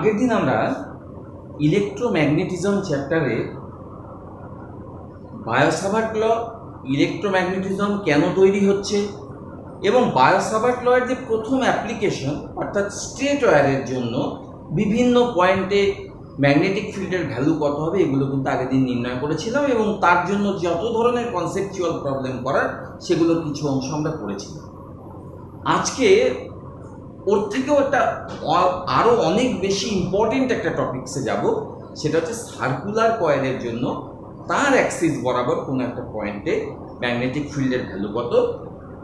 আগের দিন আমরা ইলেকট্রোম্যাগনেটিজম চ্যাপ্টারে বায়োসাভার্ট ল ইলেকট্রোম্যাগনেটিজম কেন তৈরি হচ্ছে এবং বায়োসাভার্ট লয়ের যে প্রথম অ্যাপ্লিকেশন অর্থাৎ স্ট্রেট ওয়্যারের জন্য বিভিন্ন পয়েন্টে ম্যাগনেটিক ফিল্ডের ভ্যালু কত হবে, এগুলো কিন্তু আগের দিন নির্ণয় করেছিলাম এবং তার জন্য যত ধরনের কনসেপচুয়াল প্রবলেম করার, সেগুলোর কিছু অংশ আমরা করেছিলাম আজকে ওর থেকেও একটা আরও অনেক বেশি ইম্পর্টেন্ট একটা টপিক্সে যাব। সেটা হচ্ছে সার্কুলার কয়েলের জন্য তার অ্যাক্সিস বরাবর কোনো একটা পয়েন্টে ম্যাগনেটিক ফিল্ডের ভ্যালু কত?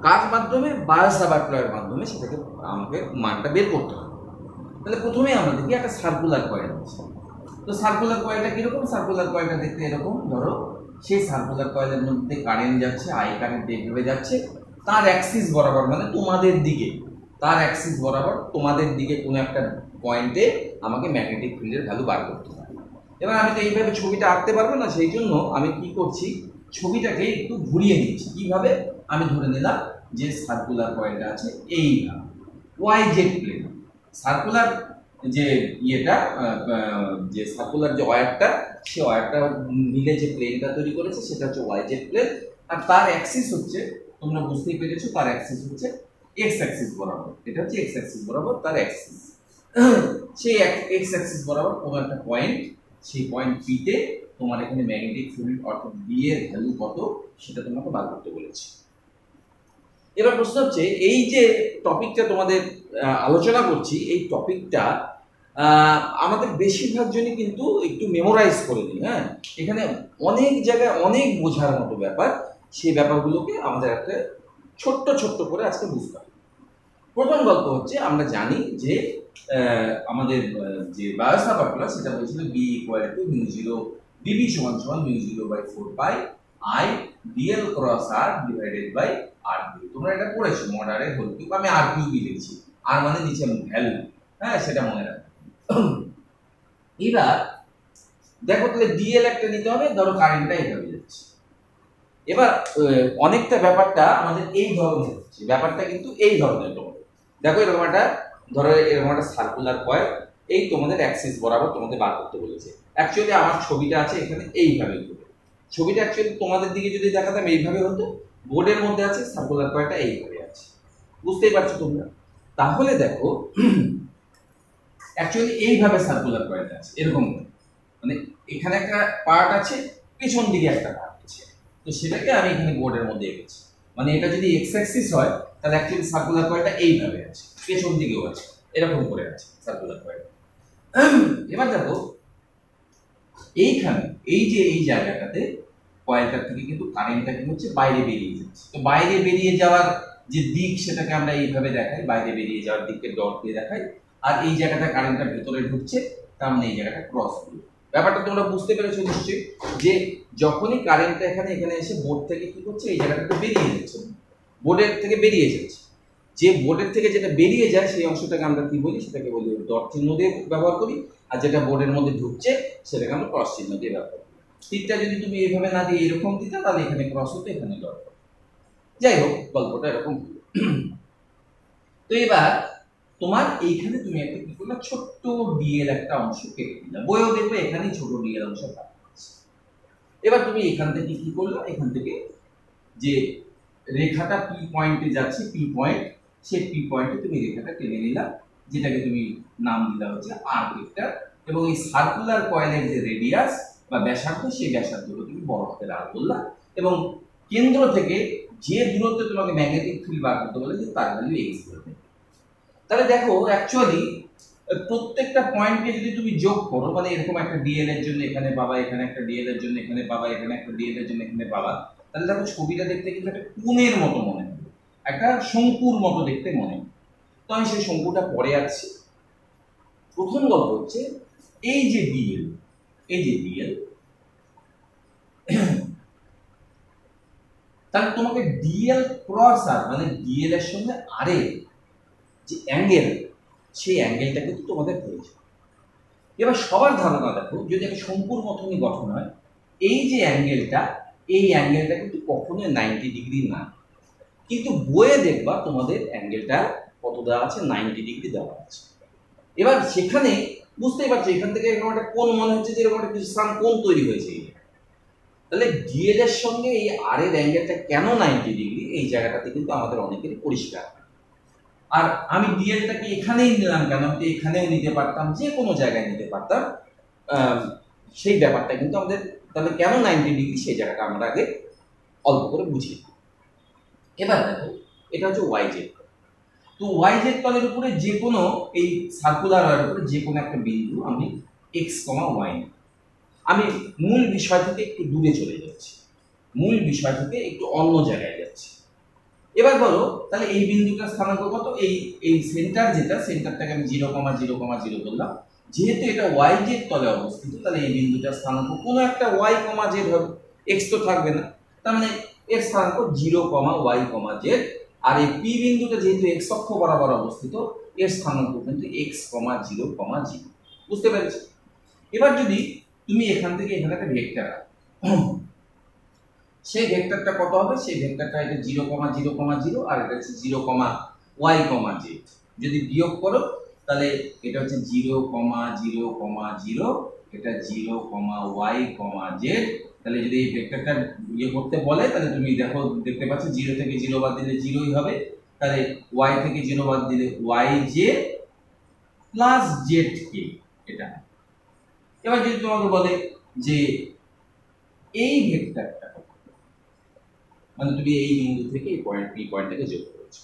কার মাধ্যমে? বায়োসাবাটলয়ের মাধ্যমে সেটাকে আমাকে মানটা বের করতে হবে। তাহলে প্রথমে দেখি একটা সার্কুলার কয়েল আছে। তো সার্কুলার কয়েলটা কীরকম? সার্কুলার কয়েলটা দেখতে এরকম, ধরো, সেই সার্কুলার কয়েলের মধ্যে কারেন্ট যাচ্ছে আই কারেন্ট এইভাবে যাচ্ছে, তার অ্যাক্সিস বরাবর মানে তোমাদের দিকে। তার অ্যাক্সিস বরাবর তোমাদের দিকে কোনো একটা পয়েন্টে আমাকে ম্যাগনেটিক ফিল্ডের ভ্যালু বার করতে হবে। এবার আমি তো এইভাবে ছবিটা আঁকতে পারব না, সেই জন্য আমি কি করছি, ছবিটাকে একটু ঘুরিয়ে নিচ্ছি। কীভাবে? আমি ধরে নিলাম যে সার্কুলার কয়েলটা আছে এইভাবে ওয়াই জেড প্লেন সার্কুলার যে ইয়েটা যে সার্কুলার যে ওয়ারটা সে ওয়ারটা মিলে যে প্লেনটা তৈরি করেছে, সেটা হচ্ছে ওয়াই জেড প্লেন আর তার অ্যাক্সিস হচ্ছে, তোমরা বুঝতেই পেরেছ, তার অ্যাক্সিস হচ্ছে এক্স অ্যাক্সিস বরাবর। এটা হচ্ছে এক্স অ্যাক্সিস বরাবর, তার অ্যাক্সিস সেই এক্স অ্যাক্সিস বরাবর কোনো একটা পয়েন্ট সেই পয়েন্ট পিতে তোমার এখানে ম্যাগনেটিক ফিল্ড অর্থাৎ বি এর ভ্যালু কত, সেটা তোমাকে বার করতে বলেছি। এবার প্রশ্ন হচ্ছে, এই যে টপিকটা তোমাদের আলোচনা করছি, এই টপিকটা আমাদের বেশিরভাগ জনই কিন্তু একটু মেমোরাইজ করে নিই হ্যাঁ? এখানে অনেক জায়গায় অনেক বোঝার মতো ব্যাপার, সেই ব্যাপারগুলোকে আমাদের একটা ছোট্ট ছোট্ট করে আজকে বুঝতে হবে। প্রথম গল্প হচ্ছে, আমরা জানি যে আমাদের যে পার্কুলার সেটা বলছিল B equal to mu zero dB সমান সমান mu zero by four by I dl cross R divided by R cube তোমরা এটা পড়েছো মডারে হোল কিউব আমি আর কিউবই লিখছি। আর মানে নিচে ভ্যালু হ্যাঁ সেটা মনে রাখো। এবার, দেখো তাহলে ডিএল একটা নিতে হবে, ধরো কারেন্টটা এইভাবে যাচ্ছে। এবার অনেকটা ব্যাপারটা আমাদের এই ধরনের হচ্ছে। ব্যাপারটা কিন্তু এই ধরনের তোমাদের দেখো, এরকম একটা, ধরো, এরকম একটা সার্কুলার কয়েল এই তোমাদের অ্যাক্সিস বরাবর তোমাদের বার করতে বলেছে। অ্যাকচুয়ালি আমার ছবিটা আছে এখানে এইভাবে ছবিটা অ্যাকচুয়ালি তোমাদের দিকে যদি দেখাতাম এইভাবে হতো, বোর্ডের মধ্যে আছে সার্কুলার কয়েলটা এইভাবে আছে। বুঝতেই পারছ তোমরা? তাহলে দেখো অ্যাকচুয়ালি এইভাবে সার্কুলার কয়েলটা আছে, এরকম মানে এখানে একটা পার্ট আছে, পেছন দিকে একটা পার্ট আছে। তো সেটাকে আমি এখানে বোর্ডের মধ্যে এঁকেছি। মানে এটা যদি এক্স অ্যাক্সিস হয়, তাহলে অ্যাকচুয়ালি সার্কুলার কয়েলটা এইভাবে আছে। পেছন দিকেও আছে। এরকম করে আছে সার্কুলার কয়েল এবার দেখো, এইখানে, এই যে এই জায়গাটাতে কয়েলটার থেকে কিন্তু কারেন্টটা কি হচ্ছে বাইরে বেরিয়ে যাচ্ছে। তো বাইরে বেরিয়ে যাওয়ার যে দিক, সেটাকে আমরা এইভাবে দেখাই। বাইরে বেরিয়ে যাওয়ার দিককে ডট দিয়ে দেখাই। আর এই জায়গাটা কারেন্টটা ভেতরে ঢুকছে, তার মানে এই জায়গাটা ক্রস করবে ব্যাপারটা তোমরা বুঝতে পেরেছ নিশ্চয়ই যে যখনই কারেন্টটা এখানে এখানে এসে বোর্ড থেকে কি করছে, এই জায়গাটাতে বেরিয়ে যাচ্ছে বোর্ডের থেকে বেরিয়ে যাচ্ছে যে বোর্ডের থেকে যেটা বেরিয়ে যায়, সেই অংশটাকে আমরা কি বলি সেটাকে বলি ডট চিহ্ন দিয়ে ব্যবহার করি আর যেটা বোর্ডের মধ্যে ঢুকছে, সেটাকে আমরা ক্রস চিহ্ন দিয়ে ব্যবহার করি তীরটা যদি তুমি এইভাবে না দিয়ে এরকম দিতে, তাহলে এখানে ক্রস হতো, এখানে ডট। যাই হোক, গল্পটা এরকম। তো এবার, তোমার এইখানে তুমি একটা কি করলে, ছোট্ট ডিএল একটা অংশ কেটে দিলে বইও দেখবে, এখানেই ছোট ডিএল অংশ আছে। এবার তুমি এখান থেকে কি করল? এখান থেকে যে রেখাটা পি পয়েন্টে যাচ্ছে পি পয়েন্ট সেই পি পয়েন্টে তুমি রেখাটা টেনে নিলা, যেটাকে তুমি নাম দিলা হচ্ছে আর ভেক্টর এবং এই সার্কুলার কয়েলের যে রেডিয়াস বা ব্যাসার্ধ, সেই ব্যাসার্ধকে তুমি বড় হাতের আর বললা এবং কেন্দ্র থেকে যে দূরত্বে তোমাকে ম্যাগনেটিক ফিল্ড বার করতে বলে, যে তার ভ্যালু এক্স ধরবে তাহলে দেখো অ্যাকচুয়ালি প্রত্যেকটা পয়েন্টকে যদি তুমি যোগ করো মানে এরকম একটা ডিএল এর জন্য এখানে পাবা এখানে একটা ডিএল এর জন্য এখানে পাবা এখানে একটা ডিএল এর জন্য এখানে পাবা তাহলে দেখো ছবিটা দেখতে কিন্তু একটা কোণের মতো মনে হবে, একটা শঙ্কুর মতো দেখতে মনে হয় তো আমি সেই শঙ্কুটা পরে আছি। প্রথম গল্প হচ্ছে, এই যে ডিএল এই যে ডিএল তাহলে তোমাকে ডিএল ক্রস আর মানে ডিএল এর সঙ্গে আর যে অ্যাঙ্গেল সেই অ্যাঙ্গেলটা কিন্তু তোমাদের প্রয়োজন। এবার সবার ধারণা দেখো, যদি একটা শঙ্কুর মতনই গঠন হয়, এই যে অ্যাঙ্গেলটা এই অ্যাঙ্গেলটা কিন্তু কখনোই নাইনটি ডিগ্রি না। কিন্তু বইয়ে দেখবা তোমাদের অ্যাঙ্গেলটা কত দেওয়া আছে? নাইনটি ডিগ্রি দেওয়া আছে। এবার সেখানে, বুঝতেই পারছ, এখান থেকে এরকম একটা কোন মনে হচ্ছে যে এরকম একটা স্থান কোন তৈরি হয়েছে। তাহলে ডিএল এর সঙ্গে এই আর এর অ্যাঙ্গেলটা কেন নাইনটি ডিগ্রি এই জায়গাটাতে কিন্তু আমাদের অনেকেরই পরিষ্কার। আর আমি ডিএলটাকে এখানেই নিলাম কেন? আমি এখানেও নিতে পারতাম, যে কোনো জায়গায় নিতে পারতাম। সেই ব্যাপারটা কিন্তু আমাদের তাহলে কেন নাইনটি ডিগ্রি সেই জায়গাটা আমরা আগে অল্প করে বুঝি এবার দেখো, এটা হচ্ছে ওয়াই জেড তো ওয়াই জেড তলের উপরে যে কোনো, এই সার্কুলার উপরে যে কোনো একটা বিন্দু আমি এক্স কমা ওয়াই আমি মূল বিষয় থেকে একটু দূরে চলে যাচ্ছি। মূল বিষয় থেকে একটু অন্য জায়গায় এবার বলো, তাহলে এই বিন্দুটার স্থানাঙ্ক কত? এই এই সেন্টার যেটা সেন্টারটাকে আমি zero comma zero comma zero বললাম যেহেতু এটা ওয়াই জেড তলে অবস্থিত, তাহলে এই বিন্দুটার স্থানাঙ্ক কোনো একটা ওয়াই কমা জেড হবে। এক্স তো থাকবে না। তার মানে এর স্থানাঙ্ক zero comma Y comma Z আর এই পি বিন্দুটা যেহেতু এক্স অক্ষ বরাবর অবস্থিত, এর স্থানাঙ্ক কিন্তু X comma zero comma zero বুঝতে পেরেছি? এবার যদি তুমি এখান থেকে এখানে একটা ভেক্টর সেই ভেক্টরটা কত হবে? সেই ভেক্টরটা এটা zero comma zero comma zero আর এটা হচ্ছে zero comma Y comma Z যদি বিয়োগ করো, তাহলে এটা হচ্ছে zero comma zero comma zero এটা zero comma Y comma Z তাহলে যদি এই ভেক্টরটা ইয়ে করতে বলে, তাহলে তুমি দেখো, দেখতে পাচ্ছ জিরো থেকে জিরো বাদ দিলে জিরোই হবে। তাহলে ওয়াই থেকে জিরো বাদ দিলে Y J plus Z K এটা। এবার যদি তোমাকে বলে যে এই ভেক্টরটা? মানে তুমি এই বিন্দু থেকে এই পয়েন্ট এই পয়েন্টটাকে যোগ করেছ।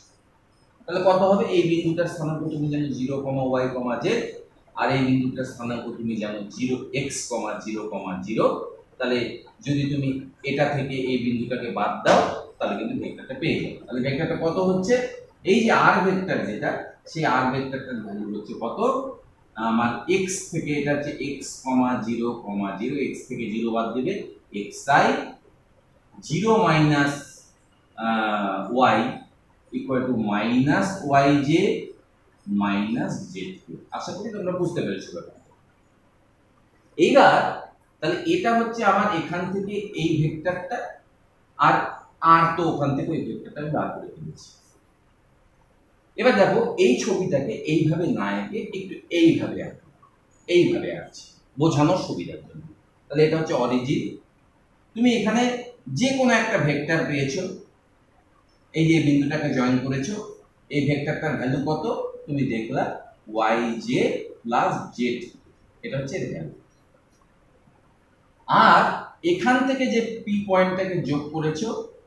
তাহলে কত হবে এই বিন্দুটার স্থানাঙ্ক তুমি জানো zero comma Y comma Z, আর এই বিন্দুটার স্থানাঙ্ক তুমি জানো zero X comma zero comma zero. তাহলে যদি তুমি এটা থেকে এই বিন্দুটাকে বাদ দাও, তাহলে কিন্তু ভেক্টরটা পেয়ে যাবে। তাহলে ভেক্টরটা কত হচ্ছে? এই যে আর ভেক্টর যেটা, সেই আর ভেক্টরটার ভ্যালু হচ্ছে কত? আমার এক্স থেকে এটা হচ্ছে X comma zero comma zero X থেকে জিরো বাদ দেবে X I zero minus Y equal to minus Y J minus Z আশা করি তোমরা বুঝতে পেরেছ ব্যাপারটা। এইবার তাহলে এটা হচ্ছে আমার এখান থেকে এই ভেক্টরটা আর আর তো ওখান থেকে ওই ভেক্টরটা আমি বার করে ফেলেছি। এবার দেখো, এই ছবিটাকে এইভাবে না এঁকে একটু এইভাবে আঁকো এইভাবে আঁকছি। বোঝানোর সুবিধার জন্য। তাহলে এটা হচ্ছে অরিজিন তুমি এখানে যে কোনো একটা ভেক্টর পেয়েছ, এই যে বিন্দুটাকে জয়েন করেছ, এই ভেক্টরটার ভ্যালু কত? তুমি দেখলা ওয়াই জে প্লাস জেড এটা হচ্ছে ভ্যালু আর এখান থেকে যে পি পয়েন্টটাকে যোগ করেছ,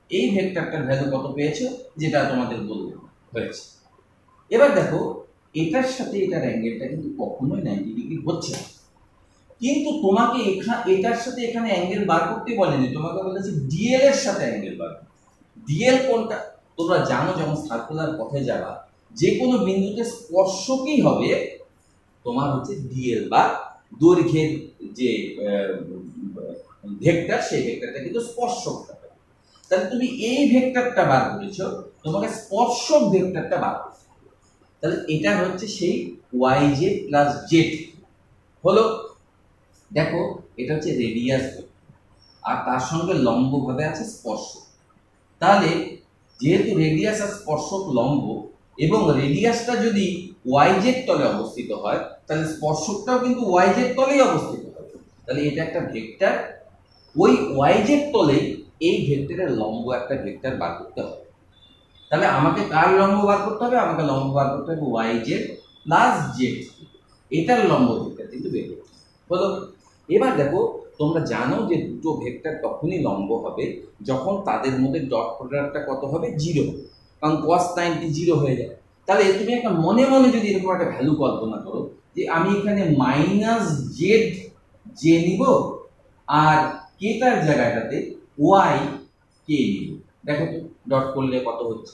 এই ভেক্টরটার ভ্যালু কত পেয়েছ? যেটা তোমাদের বললাম। হয়েছে। এবার দেখো, এটার সাথে এটার অ্যাঙ্গেলটা কিন্তু কখনোই নাইনটি ডিগ্রি হচ্ছে না। কিন্তু তোমাকে এখানে এটার সাথে এখানে অ্যাঙ্গেল বার করতে বলেনি। তোমাকে বলেছে ডিএল এর সাথে অ্যাঙ্গেল বার ডিএল কোনটা? তোমরা জানো যখন সার্কুলার পথে যাবা যে কোনো বিন্দুতে স্পর্শকই হবে, তোমার হচ্ছে ডিএল বা দৈর্ঘ্যের যে ভেক্টর, সেই ভেক্টরটা কিন্তু স্পর্শক হবে। তাহলে তুমি এই ভেক্টরটা বার করেছ, তোমাকে স্পর্শক ভেক্টরটা বার করতে তাহলে এটা হচ্ছে সেই ওয়াই জে প্লাস জেড হলো? দেখো, এটা হচ্ছে রেডিয়াস আর তার সঙ্গে লম্বভাবে আছে স্পর্শ। তাহলে যেহেতু রেডিয়াস আর স্পর্শক লম্ব, এবং রেডিয়াসটা যদি ওয়াইজের তলে অবস্থিত হয়, তাহলে স্পর্শকটাও কিন্তু ওয়াইজের তলেই অবস্থিত হবে। তাহলে এটা একটা ভেক্টর ওই ওয়াইজের তলেই এই ভেক্টরের লম্ব একটা ভেক্টর বার করতে হবে। তাহলে আমাকে কার লম্ব বার করতে হবে? আমাকে লম্ব বার করতে হবে ওয়াইজেড প্লাস জেড এটার লম্ব ভেক্টর কিন্তু বের করতে হবে। হলো এবার দেখো, তোমরা জানো যে দুটো ভেক্টর তখনই লম্ব হবে যখন তাদের মধ্যে ডট প্রোডাক্টটা কত হবে? জিরো। কারণ কস নাইনটি জিরো হয়ে যায়। তাহলে তুমি একটা মনে মনে যদি এরকম একটা ভ্যালু কল্পনা করো যে আমি এখানে মাইনাস জেড জে নিব আর কেটার জায়গাটাতে ওয়াই কে নিব। দেখো তো, ডট করলে কত হচ্ছে?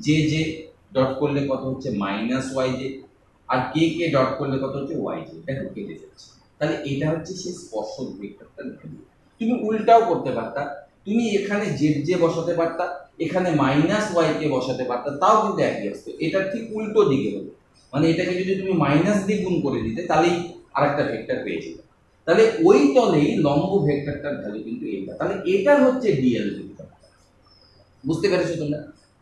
জে জে ডট করলে কত হচ্ছে? মাইনাস ওয়াই জে আর কে কে ডট করলে কত হচ্ছে? ওয়াই জে দেখো, কেটে যাচ্ছে। তাহলে এটা হচ্ছে সেই স্পর্শক ভেক্টরটার ভ্যালু তুমি উল্টাও করতে পারতা। তুমি এখানে জেড জে বসাতে পারতা, এখানে মাইনাস ওয়াই কে বসাতে পারতা, তাও কিন্তু একই আসতো এটা ঠিক উল্টো দিকে হলো। মানে এটাকে যদি তুমি মাইনাস দিয়ে গুণ করে দিতে, তাহলেই আরেকটা ভেক্টর পেয়ে যেতে। তাহলে ওই তলেই লম্ব ভেক্টরটার ভ্যালু কিন্তু এটা তাহলে এটা হচ্ছে ডিএল ভেক্টর বুঝতে পেরেছ তোমরা?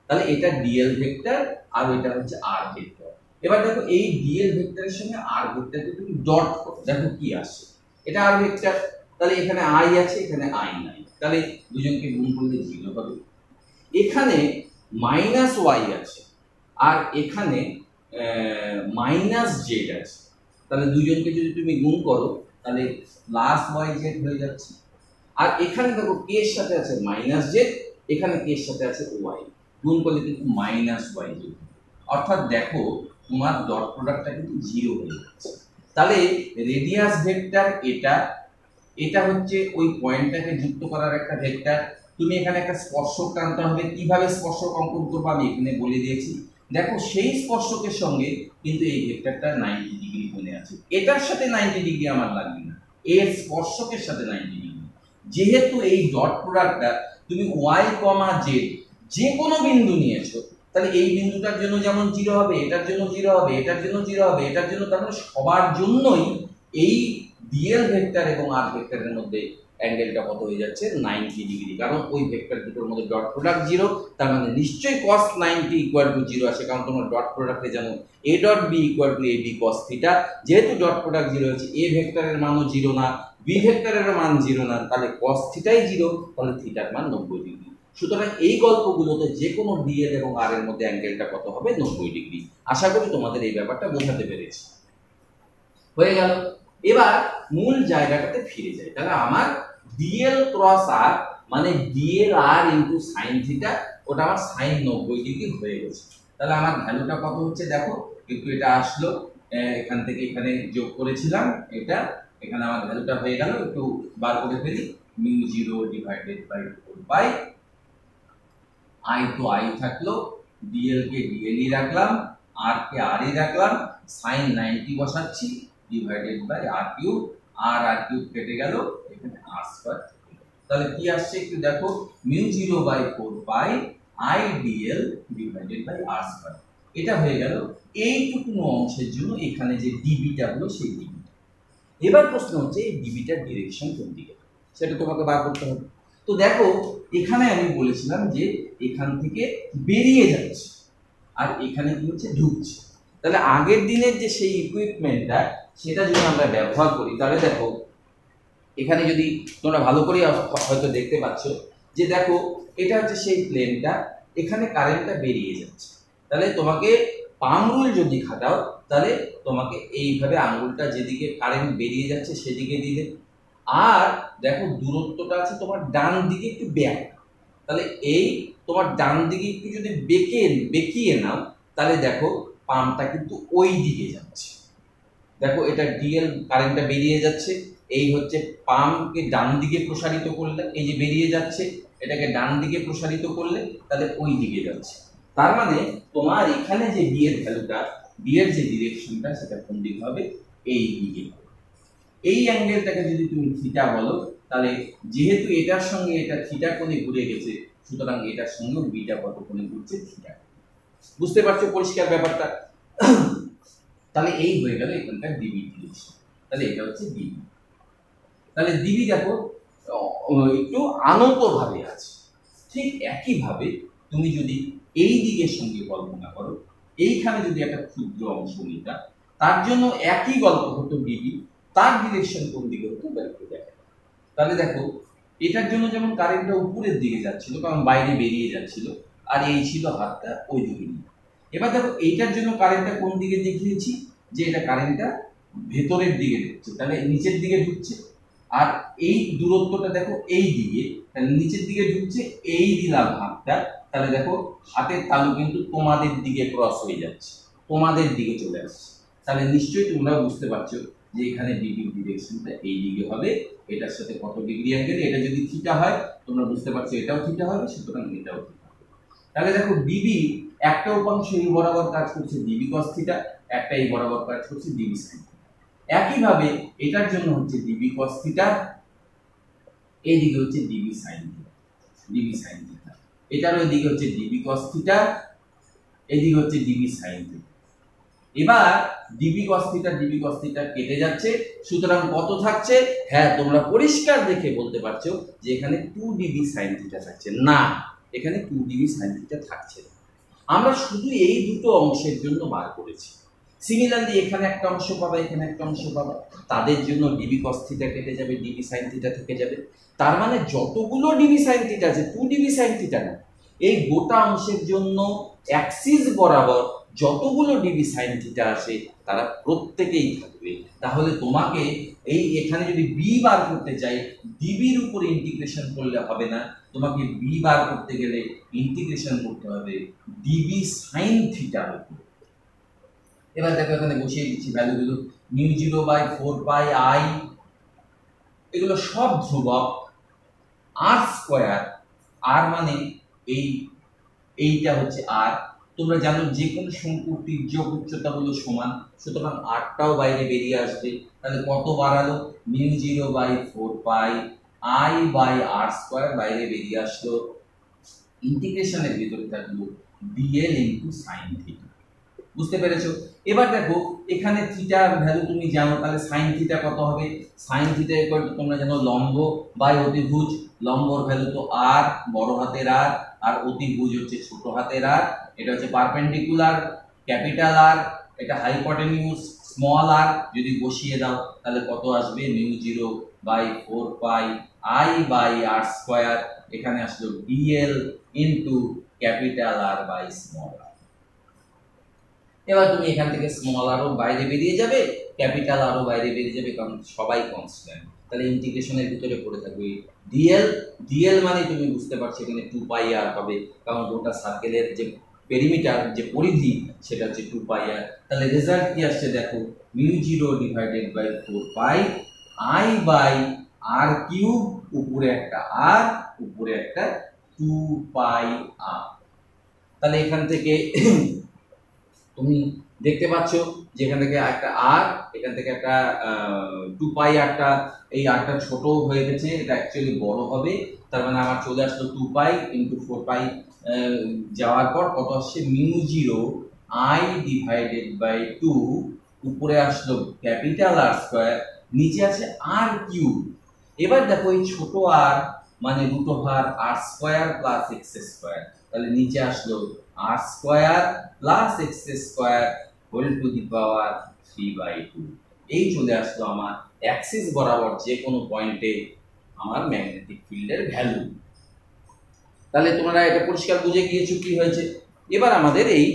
তাহলে এটা ডিএল ভেক্টর আর এটা হচ্ছে আর ভেক্টর এবার দেখো এই ডিএল ভেক্টরের সঙ্গে আর ভেক্টরকে তুমি ডট করো, দেখো কি আসে এটা আর ভেক্টর, তাহলে এখানে আই আছে, এখানে আই নাই। তাহলে দুজনকে গুণ করলে জিরো হবে। এখানে মাইনাস ওয়াই আছে, আর এখানে মাইনাস জেড আছে। তাহলে দুজনকে যদি তুমি গুণ করো, তাহলে প্লাস ওয়াই জেড হয়ে যাচ্ছে। আর এখানে দেখো কে এর সাথে আছে মাইনাস জেড এখানে কে এর সাথে আছে ওয়াই গুণ করলে কিন্তু মাইনাস ওয়াই জেড অর্থাৎ দেখো তোমার ডট প্রোডাক্টটা কিন্তু জিরো হয়ে যাচ্ছে। তাহলে রেডিয়াস ভেক্টর এটা এটা হচ্ছে ওই পয়েন্টটাকে যুক্ত করার একটা ভেক্টর তুমি এখানে একটা স্পর্শক টানতে হবে। কীভাবে স্পর্শক অঙ্কন করব আমি এখানে বলে দিয়েছি। দেখো, সেই স্পর্শকের সঙ্গে কিন্তু এই ভেক্টরটা নাইনটি ডিগ্রি কোণে আছে। এটার সাথে নাইনটি ডিগ্রি আমার লাগবে না। এর স্পর্শকের সাথে নাইনটি ডিগ্রি যেহেতু এই ডট প্রোডাক্টটা তুমি ওয়াই কমা জেড যে কোনো বিন্দু নিয়েছো তাহলে এই বিন্দুটার জন্য যেমন জিরো হবে, এটার জন্য জিরো হবে, এটার জন্য জিরো হবে, এটার জন্য তার মানে সবার জন্যই এই ডিএল ভেক্টর এবং আর ভেক্টরের মধ্যে অ্যাঙ্গেলটা কত হয়ে যাচ্ছে? নাইনটি ডিগ্রি কারণ ওই ভেক্টর দুটোর মধ্যে ডট প্রোডাক্ট জিরো তার মানে নিশ্চয়ই cos ninety equal to zero আসে, কারণ তোমার ডট প্রোডাক্টে জানো A dot B equal to A B cos theta যেহেতু ডট প্রোডাক্ট জিরো হচ্ছে এ ভেক্টরের মানও জিরো না বি ভেক্টরের মান জিরো না, তাহলে কস থিটাই জিরো তাহলে থিটার মান নব্বই ডিগ্রি সুতরাং এই গল্পগুলোতে যে কোনো ডিএল এবং আর এর মধ্যে অ্যাঙ্গেলটা কত হবে? নব্বই ডিগ্রি। আশা করি তোমাদের এই ব্যাপারটা বোঝাতে পেরেছি। হয়ে গেল। এবার মূল জায়গাটাতে ফিরে যাই। তাহলে আমার ডিএল ক্রস আর মানে dl R into sine theta ওটা আমার সাইন নব্বই ডিগ্রি হয়ে গেছে। তাহলে আমার ভ্যালুটা কত হচ্ছে? দেখো কিন্তু এটা আসলো। এখান থেকে এখানে যোগ করেছিলাম এটা। এখানে আমার ভ্যালুটা হয়ে গেল। একটু বার করে ফেলি। Mu zero divided by four by I তো আই থাকল ডিএল কে ডিএলই রাখলাম আর কে আরই রাখলাম সাইন নাইনটি বসাচ্ছি divided by R cube R R cube কেটে গেল, এখানে আর স্কয়ার তাহলে কি আসছে একটু দেখো, mu zero by four by I dl divided by R square এটা হয়ে গেল, এইটুকুনো অংশের জন্য এখানে যে ডিবিটা হলো সেই ডিবি এবার প্রশ্ন হচ্ছে, এই ডিবিটার ডিরেকশন কোন দিকে সেটা তোমাকে বার করতে হবে। তো দেখো, এখানে আমি বলেছিলাম যে এখান থেকে বেরিয়ে যাচ্ছে। আর এখানে কি হচ্ছে? ঢুকছে। তাহলে আগের দিনের যে সেই ইকুইপমেন্টটা সেটা যদি আমরা ব্যবহার করি, তাহলে দেখো, এখানে যদি তোমরা ভালো করে হয়তো দেখতে পাচ্ছ যে দেখো, এটা হচ্ছে সেই প্লেনটা এখানে কারেন্টটা বেরিয়ে যাচ্ছে। তাহলে তোমাকে পাম রুল যদি খাটাও, তাহলে তোমাকে এইভাবে আঙুলটা যেদিকে কারেন্ট বেরিয়ে যাচ্ছে, সেদিকে দিলে আর দেখো, দূরত্বটা আছে তোমার ডান দিকে একটু ব্যাক তাহলে এই তোমার ডান দিকে একটু যদি বেঁকে, বেঁকিয়ে নাও, তাহলে দেখো পাম্পটা কিন্তু ওই দিকে যাচ্ছে। দেখো এটা ডিএল কারেন্টটা বেরিয়ে যাচ্ছে। এই হচ্ছে পাম্পকে ডান দিকে প্রসারিত করলে, এই যে বেরিয়ে যাচ্ছে, এটাকে ডান দিকে প্রসারিত করলে, তাহলে ওই দিকে যাচ্ছে। তার মানে তোমার এখানে যে এর ভ্যালুটা এর যে ডিরেকশনটা সেটা কোন দিকে হবে এই দিকে। এই অ্যাঙ্গেলটাকে যদি তুমি থিটা বলো, তাহলে যেহেতু এটার সঙ্গে এটা থিটা কোণে ঘুরে গেছে সুতরাং এটার সঙ্গে বিটা কত কোণে ঘুরছে থিটা। বুঝতে পারছ পরিষ্কার ব্যাপারটা? তাহলে এই হয়ে গেল এখানকার ডিবি ডিরেকশন তাহলে এটা হচ্ছে ডিবি তাহলে ডিবি দেখো একটু আনতভাবে আছে। ঠিক একইভাবে তুমি যদি এই দিকের সঙ্গে কল্পনা করো, এইখানে যদি একটা ক্ষুদ্র অংশ নিতা, তার জন্য একই গল্প হতো ডিবি তার ডিরেকশন কোন দিকে হতো? একটু দেখা। তাহলে দেখো এটার জন্য যেমন কারেন্টটা উপরের দিকে যাচ্ছিল কারণ বাইরে বেরিয়ে যাচ্ছিল, আর এই ছিল হাতটা ওই দিকে এবার দেখো, এইটার জন্য কারেন্টটা কোন দিকে দেখিয়েছি? যে এটা কারেন্টটা ভেতরের দিকে ঢুকছে, তাহলে নিচের দিকে ঢুকছে। আর এই দূরত্বটা দেখো, এই দিকে, তাহলে নিচের দিকে ঢুকছে, এই দিলাম হাতটা, তাহলে দেখো, হাতের তালু কিন্তু তোমাদের দিকে ক্রস হয়ে যাচ্ছে, তোমাদের দিকে চলে আসছে। তাহলে নিশ্চয়ই তোমরা বুঝতে পারছ যে এখানে ডিগ্রি ডিরেকশনটা এই দিকে হবে, এটার সাথে কত ডিগ্রি অ্যাঙ্গেল এটা যদি থিটা হয়, তোমরা বুঝতে পারছ এটাও থিটা হবে, সুতরাং এটাও থিটা তাহলে দেখো ডিবি একটা উপাংশ এই বরাবর কাজ করছে ডিবি কস থিটা একটা এই বরাবর কাজ করছে ডিবি সাইন একইভাবে এটার জন্য হচ্ছে ডিবি কস থিটা এইদিকে হচ্ছে dB sine theta dB sine theta এটার ওইদিকে হচ্ছে ডিবি কস থিটা এদিকে হচ্ছে ডিবি সাইন থিটা এবার dB cos theta dB cos theta কেটে যাচ্ছে, সুতরাং কত থাকছে? হ্যাঁ তোমরা পরিষ্কার দেখে বলতে পারছ যে এখানে টু ডিবি সাইন থিটা থাকছে। না, এখানে টু ডিবি সাইন থিটা থাকছে না। আমরা শুধু এই দুটো অংশের জন্য বার করেছি। সিমিলারলি এখানে একটা অংশ পাবা, এখানে একটা অংশ পাবা। তাদের জন্য ডিবি কস থিটা কেটে যাবে ডিবি সাইন থিটা থেকে যাবে। তার মানে যতগুলো ডিবি সাইন থিটা আছে টু ডিবি সাইন থিটা না, এই গোটা অংশের জন্য অ্যাক্সিস বরাবর যতগুলো ডিবি সাইন থিটা আসে, তারা প্রত্যেকেই থাকবে। তাহলে তোমাকে এই এখানে যদি বি বার করতে চাই ডিবির উপরে ইন্টিগ্রেশন করলে হবে না। তোমাকে বি বার করতে গেলে ইন্টিগ্রেশন করতে হবে ডিবি সাইন থিটার উপরে। এবার দেখো এখানে বসিয়ে দিচ্ছি ভ্যালুগুলো mu zero by four by I, এগুলো সব ধ্রুবক। আর স্কোয়ার আর মানে এই, এইটা হচ্ছে আর তোমরা জানো যে কোনো শঙ্কুর তির্যক উচ্চতা হলো সমান, সুতরাং আটটাও বাইরে বেরিয়ে আসবে। তাহলে কত বাড়ালো? Mu zero by four pi I by R square বাইরে বেরিয়ে আসলো। ইন্টিগ্রেশনের ভিতরে থাকল ডিএল ইন্টু সাইন থিটা বুঝতে পেরেছ? এবার দেখো, এখানে থিটার ভ্যালু তুমি জানো, তাহলে সাইন থিটা কত হবে? সাইন থিটা ইকুয়াল টু তোমরা জানো লম্ব বাই অতিভুজ। লম্বর ভ্যালু তো আর বড় হাতের আর আর অতিভুজ হচ্ছে ছোট হাতের আর এটা হচ্ছে পারপেন্ডিকুলার ক্যাপিটাল আর এটা হাইপোটেনিউস স্মল আর যদি বসিয়ে দাও, তাহলে কত আসবে? Mu zero by four pi I by R square. এখানে আসলো dl into capital R by small R এবার তুমি এখান থেকে স্মল আরও বাইরে বেরিয়ে যাবে ক্যাপিটাল আরও বাইরে বেরিয়ে যাবে, কারণ সবাই কনস্ট্যান্ট তাহলে ইন্টিগ্রেশনের ভিতরে পড়ে থাকবে ডিএল ডিএল মানে তুমি বুঝতে পারছ এখানে টু পাই আর হবে কারণ গোটা সার্কেলের যে পেরিমিটার যে পরিধি সেটা হচ্ছে টু পাই আর তাহলে রেজাল্ট কি আসছে দেখো mu zero divided by four pi I by R cube উপরে একটা আর উপরে একটা টু পাই আর তাহলে এখান থেকে তুমি দেখতে পাচ্ছ যে এখান থেকে একটা আর এখান থেকে একটা টু পাই আরটা এই আরটা ছোট হয়ে গেছে, এটা অ্যাকচুয়ালি বড় হবে। তার মানে আমার চলে আসলো two pi into four pi যাওয়ার পর কত আসছে? Mu zero, I divided by two, উপরে আসলো ক্যাপিটাল আর স্কোয়ার, নিচে আছে আর কিউব। এবার দেখো এই ছোট আর মানে root over R square plus X square. তাহলে নিচে আসলো R square plus X square whole to the power three by two. এই চলে আসলো আমার অ্যাক্সিস বরাবর যে কোনো পয়েন্টে আমার ম্যাগনেটিক ফিল্ডের ভ্যালু। তাহলে তোমরা এটা পরিষ্কার বুঝে গিয়েছো কি হয়েছে। এবার আমাদের এই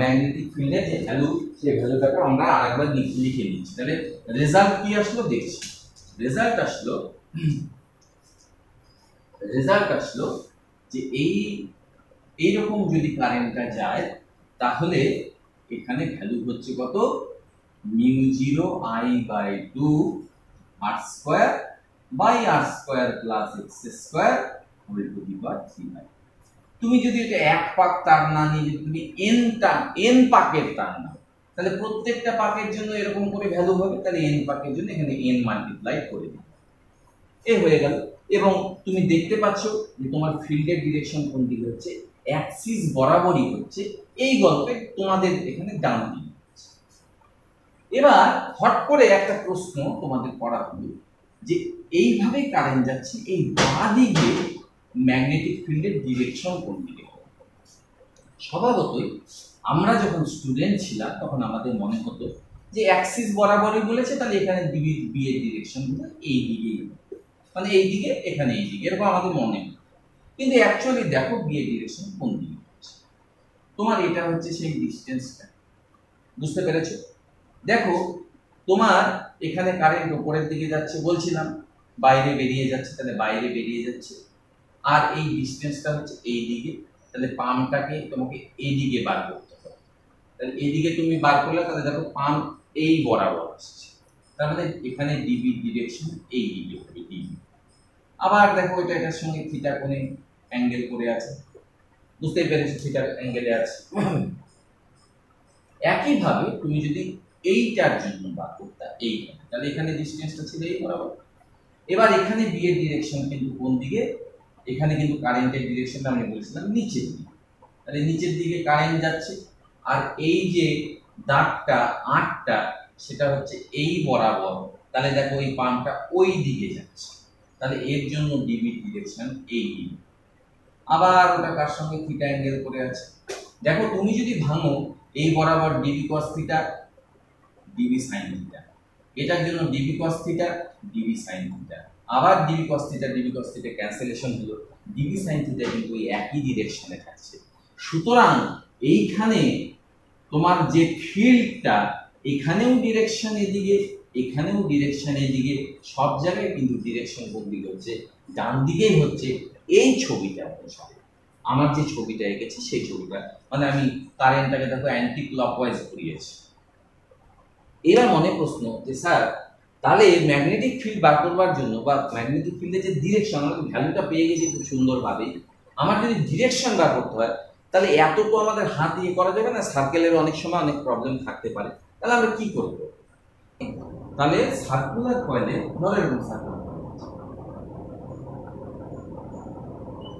ম্যাগনেটিক ফিল্ডের যে ভ্যালু সেই ভ্যালুটাকে আমরা আরেকবার লিখে নিচ্ছি। তাহলে রেজাল্ট কি আসলো দেখছি। রেজাল্ট আসলো রেজাল্ট আসলো যে এই, এইরকম যদি কারেন্টটা যায়, তাহলে এখানে ভ্যালু হচ্ছে কত? Mu zero I by two R square by R square plus X square whole to the power three by তুমি যদি এটা এক পাক তার না নিয়ে যদি তুমি এন টান এন পাকের তার নাও, তাহলে প্রত্যেকটা পাকের জন্য এরকম করে ভ্যালু হবে, তাহলে এন পাকের জন্য এখানে এন মাল্টিপ্লাই করে দিবে এ হয়ে গেল। এবং তুমি দেখতে পাচ্ছ যে তোমার ফিল্ডের ডিরেকশন কোন দিকে হচ্ছে? অ্যাক্সিস বরাবরই হচ্ছে। এই গল্পে তোমাদের এখানে ডান দিকে এবার হট করে একটা প্রশ্ন তোমাদের করা হলো যে, এইভাবে কারেন্ট যাচ্ছে, এই বাঁ দিকে ম্যাগনেটিক ফিল্ডের ডিরেকশন কোন দিকে স্বভাবতই আমরা যখন স্টুডেন্ট ছিলাম, তখন আমাদের মনে হতো যে অ্যাক্সিস বরাবরই বলেছে, তাহলে এখানে বি এর ডিরেকশনগুলো এই দিকেই মানে এই দিকে, এখানে এই দিকে, এরকম আমাদের মনে কিন্তু অ্যাকচুয়ালি দেখো বি এর ডিরেকশন কোন দিকে তোমার এটা হচ্ছে সেই ডিস্টেন্সটা বুঝতে পেরেছ? দেখো, তোমার এখানে কারেন্ট ওপরের দিকে যাচ্ছে বলছিলাম, বাইরে বেরিয়ে যাচ্ছে, তাহলে বাইরে বেরিয়ে যাচ্ছে। আর এই ডিস্টেন্সটা হচ্ছে এই দিকে, তাহলে পাম্পটাকে তোমাকে এই দিকে বার করতে হবে। তাহলে এইদিকে তুমি বার করলে, তাহলে দেখো পাম্প এই বরাবর আসছে। তার মানে এখানে ডিবি ডিরেকশন এই দিকে হবে ডিবি আবার দেখো এটা এটার সঙ্গে থিটা কোণে অ্যাঙ্গেল করে আছে। বুঝতেই পেরেছ থিটার অ্যাঙ্গেলে আছে। একইভাবে তুমি যদি এইটার জন্য বার করতে, এইখানে, তাহলে এখানে ডিস্টেন্সটা ছিল এই বরাবর। এবার এখানে বি এর ডিরেকশন কিন্তু কোন দিকে? এখানে কিন্তু কারেন্টের ডিরেকশনটা আমি বলেছিলাম নিচের দিকে। তাহলে নিচের দিকে কারেন্ট যাচ্ছে, আর এই যে দাগটা আটটা, সেটা হচ্ছে এই বরাবর। তাহলে দেখো ওই পাম্পটা ওই দিকে যাচ্ছে। তাহলে এর জন্য ডিবি ডিরেকশন এই আবার ওটা কার সঙ্গে থিটা অ্যাঙ্গেল করে আছে? দেখো তুমি যদি ভাঙো, এই বরাবর dB cos theta dB sine theta এটার জন্য dB cos theta dB sine theta আবার dB cos theta dB cos theta cancellation হলো। ডিবি সাইন থিটা কিন্তু ওই একই ডিরেকশনে থাকছে। সুতরাং এইখানে তোমার যে ফিল্ডটা, এখানেও ডিরেকশন এদিকে, এখানেও ডিরেকশন এদিকে, সব জায়গায় কিন্তু ডিরেকশন দিকে হচ্ছে? ডান দিকেই হচ্ছে। এই ছবিটা আমার যে ছবিটা এঁকেছি, সেই ছবিটা। মানে আমি কারেন্টটাকে দেখো অ্যান্টি ক্লকওয়াইজ ঘুরিয়েছি। এবার মনে প্রশ্ন যে, স্যার তাহলে ম্যাগনেটিক ফিল্ড বার করবার জন্য বা ম্যাগনেটিক ফিল্ডের যে ডিরেকশন আমরা ভ্যালুটা পেয়ে গেছি খুব সুন্দরভাবে আমার যদি ডিরেকশন বার করতে হয়, তাহলে এত তো আমাদের হাত দিয়ে করা যাবে না সার্কেলের অনেক সময় অনেক প্রবলেম থাকতে পারে। তাহলে আমরা কি করব? তাহলে সার্কুলার কয়েলে ধরো এরকম সার্কুলার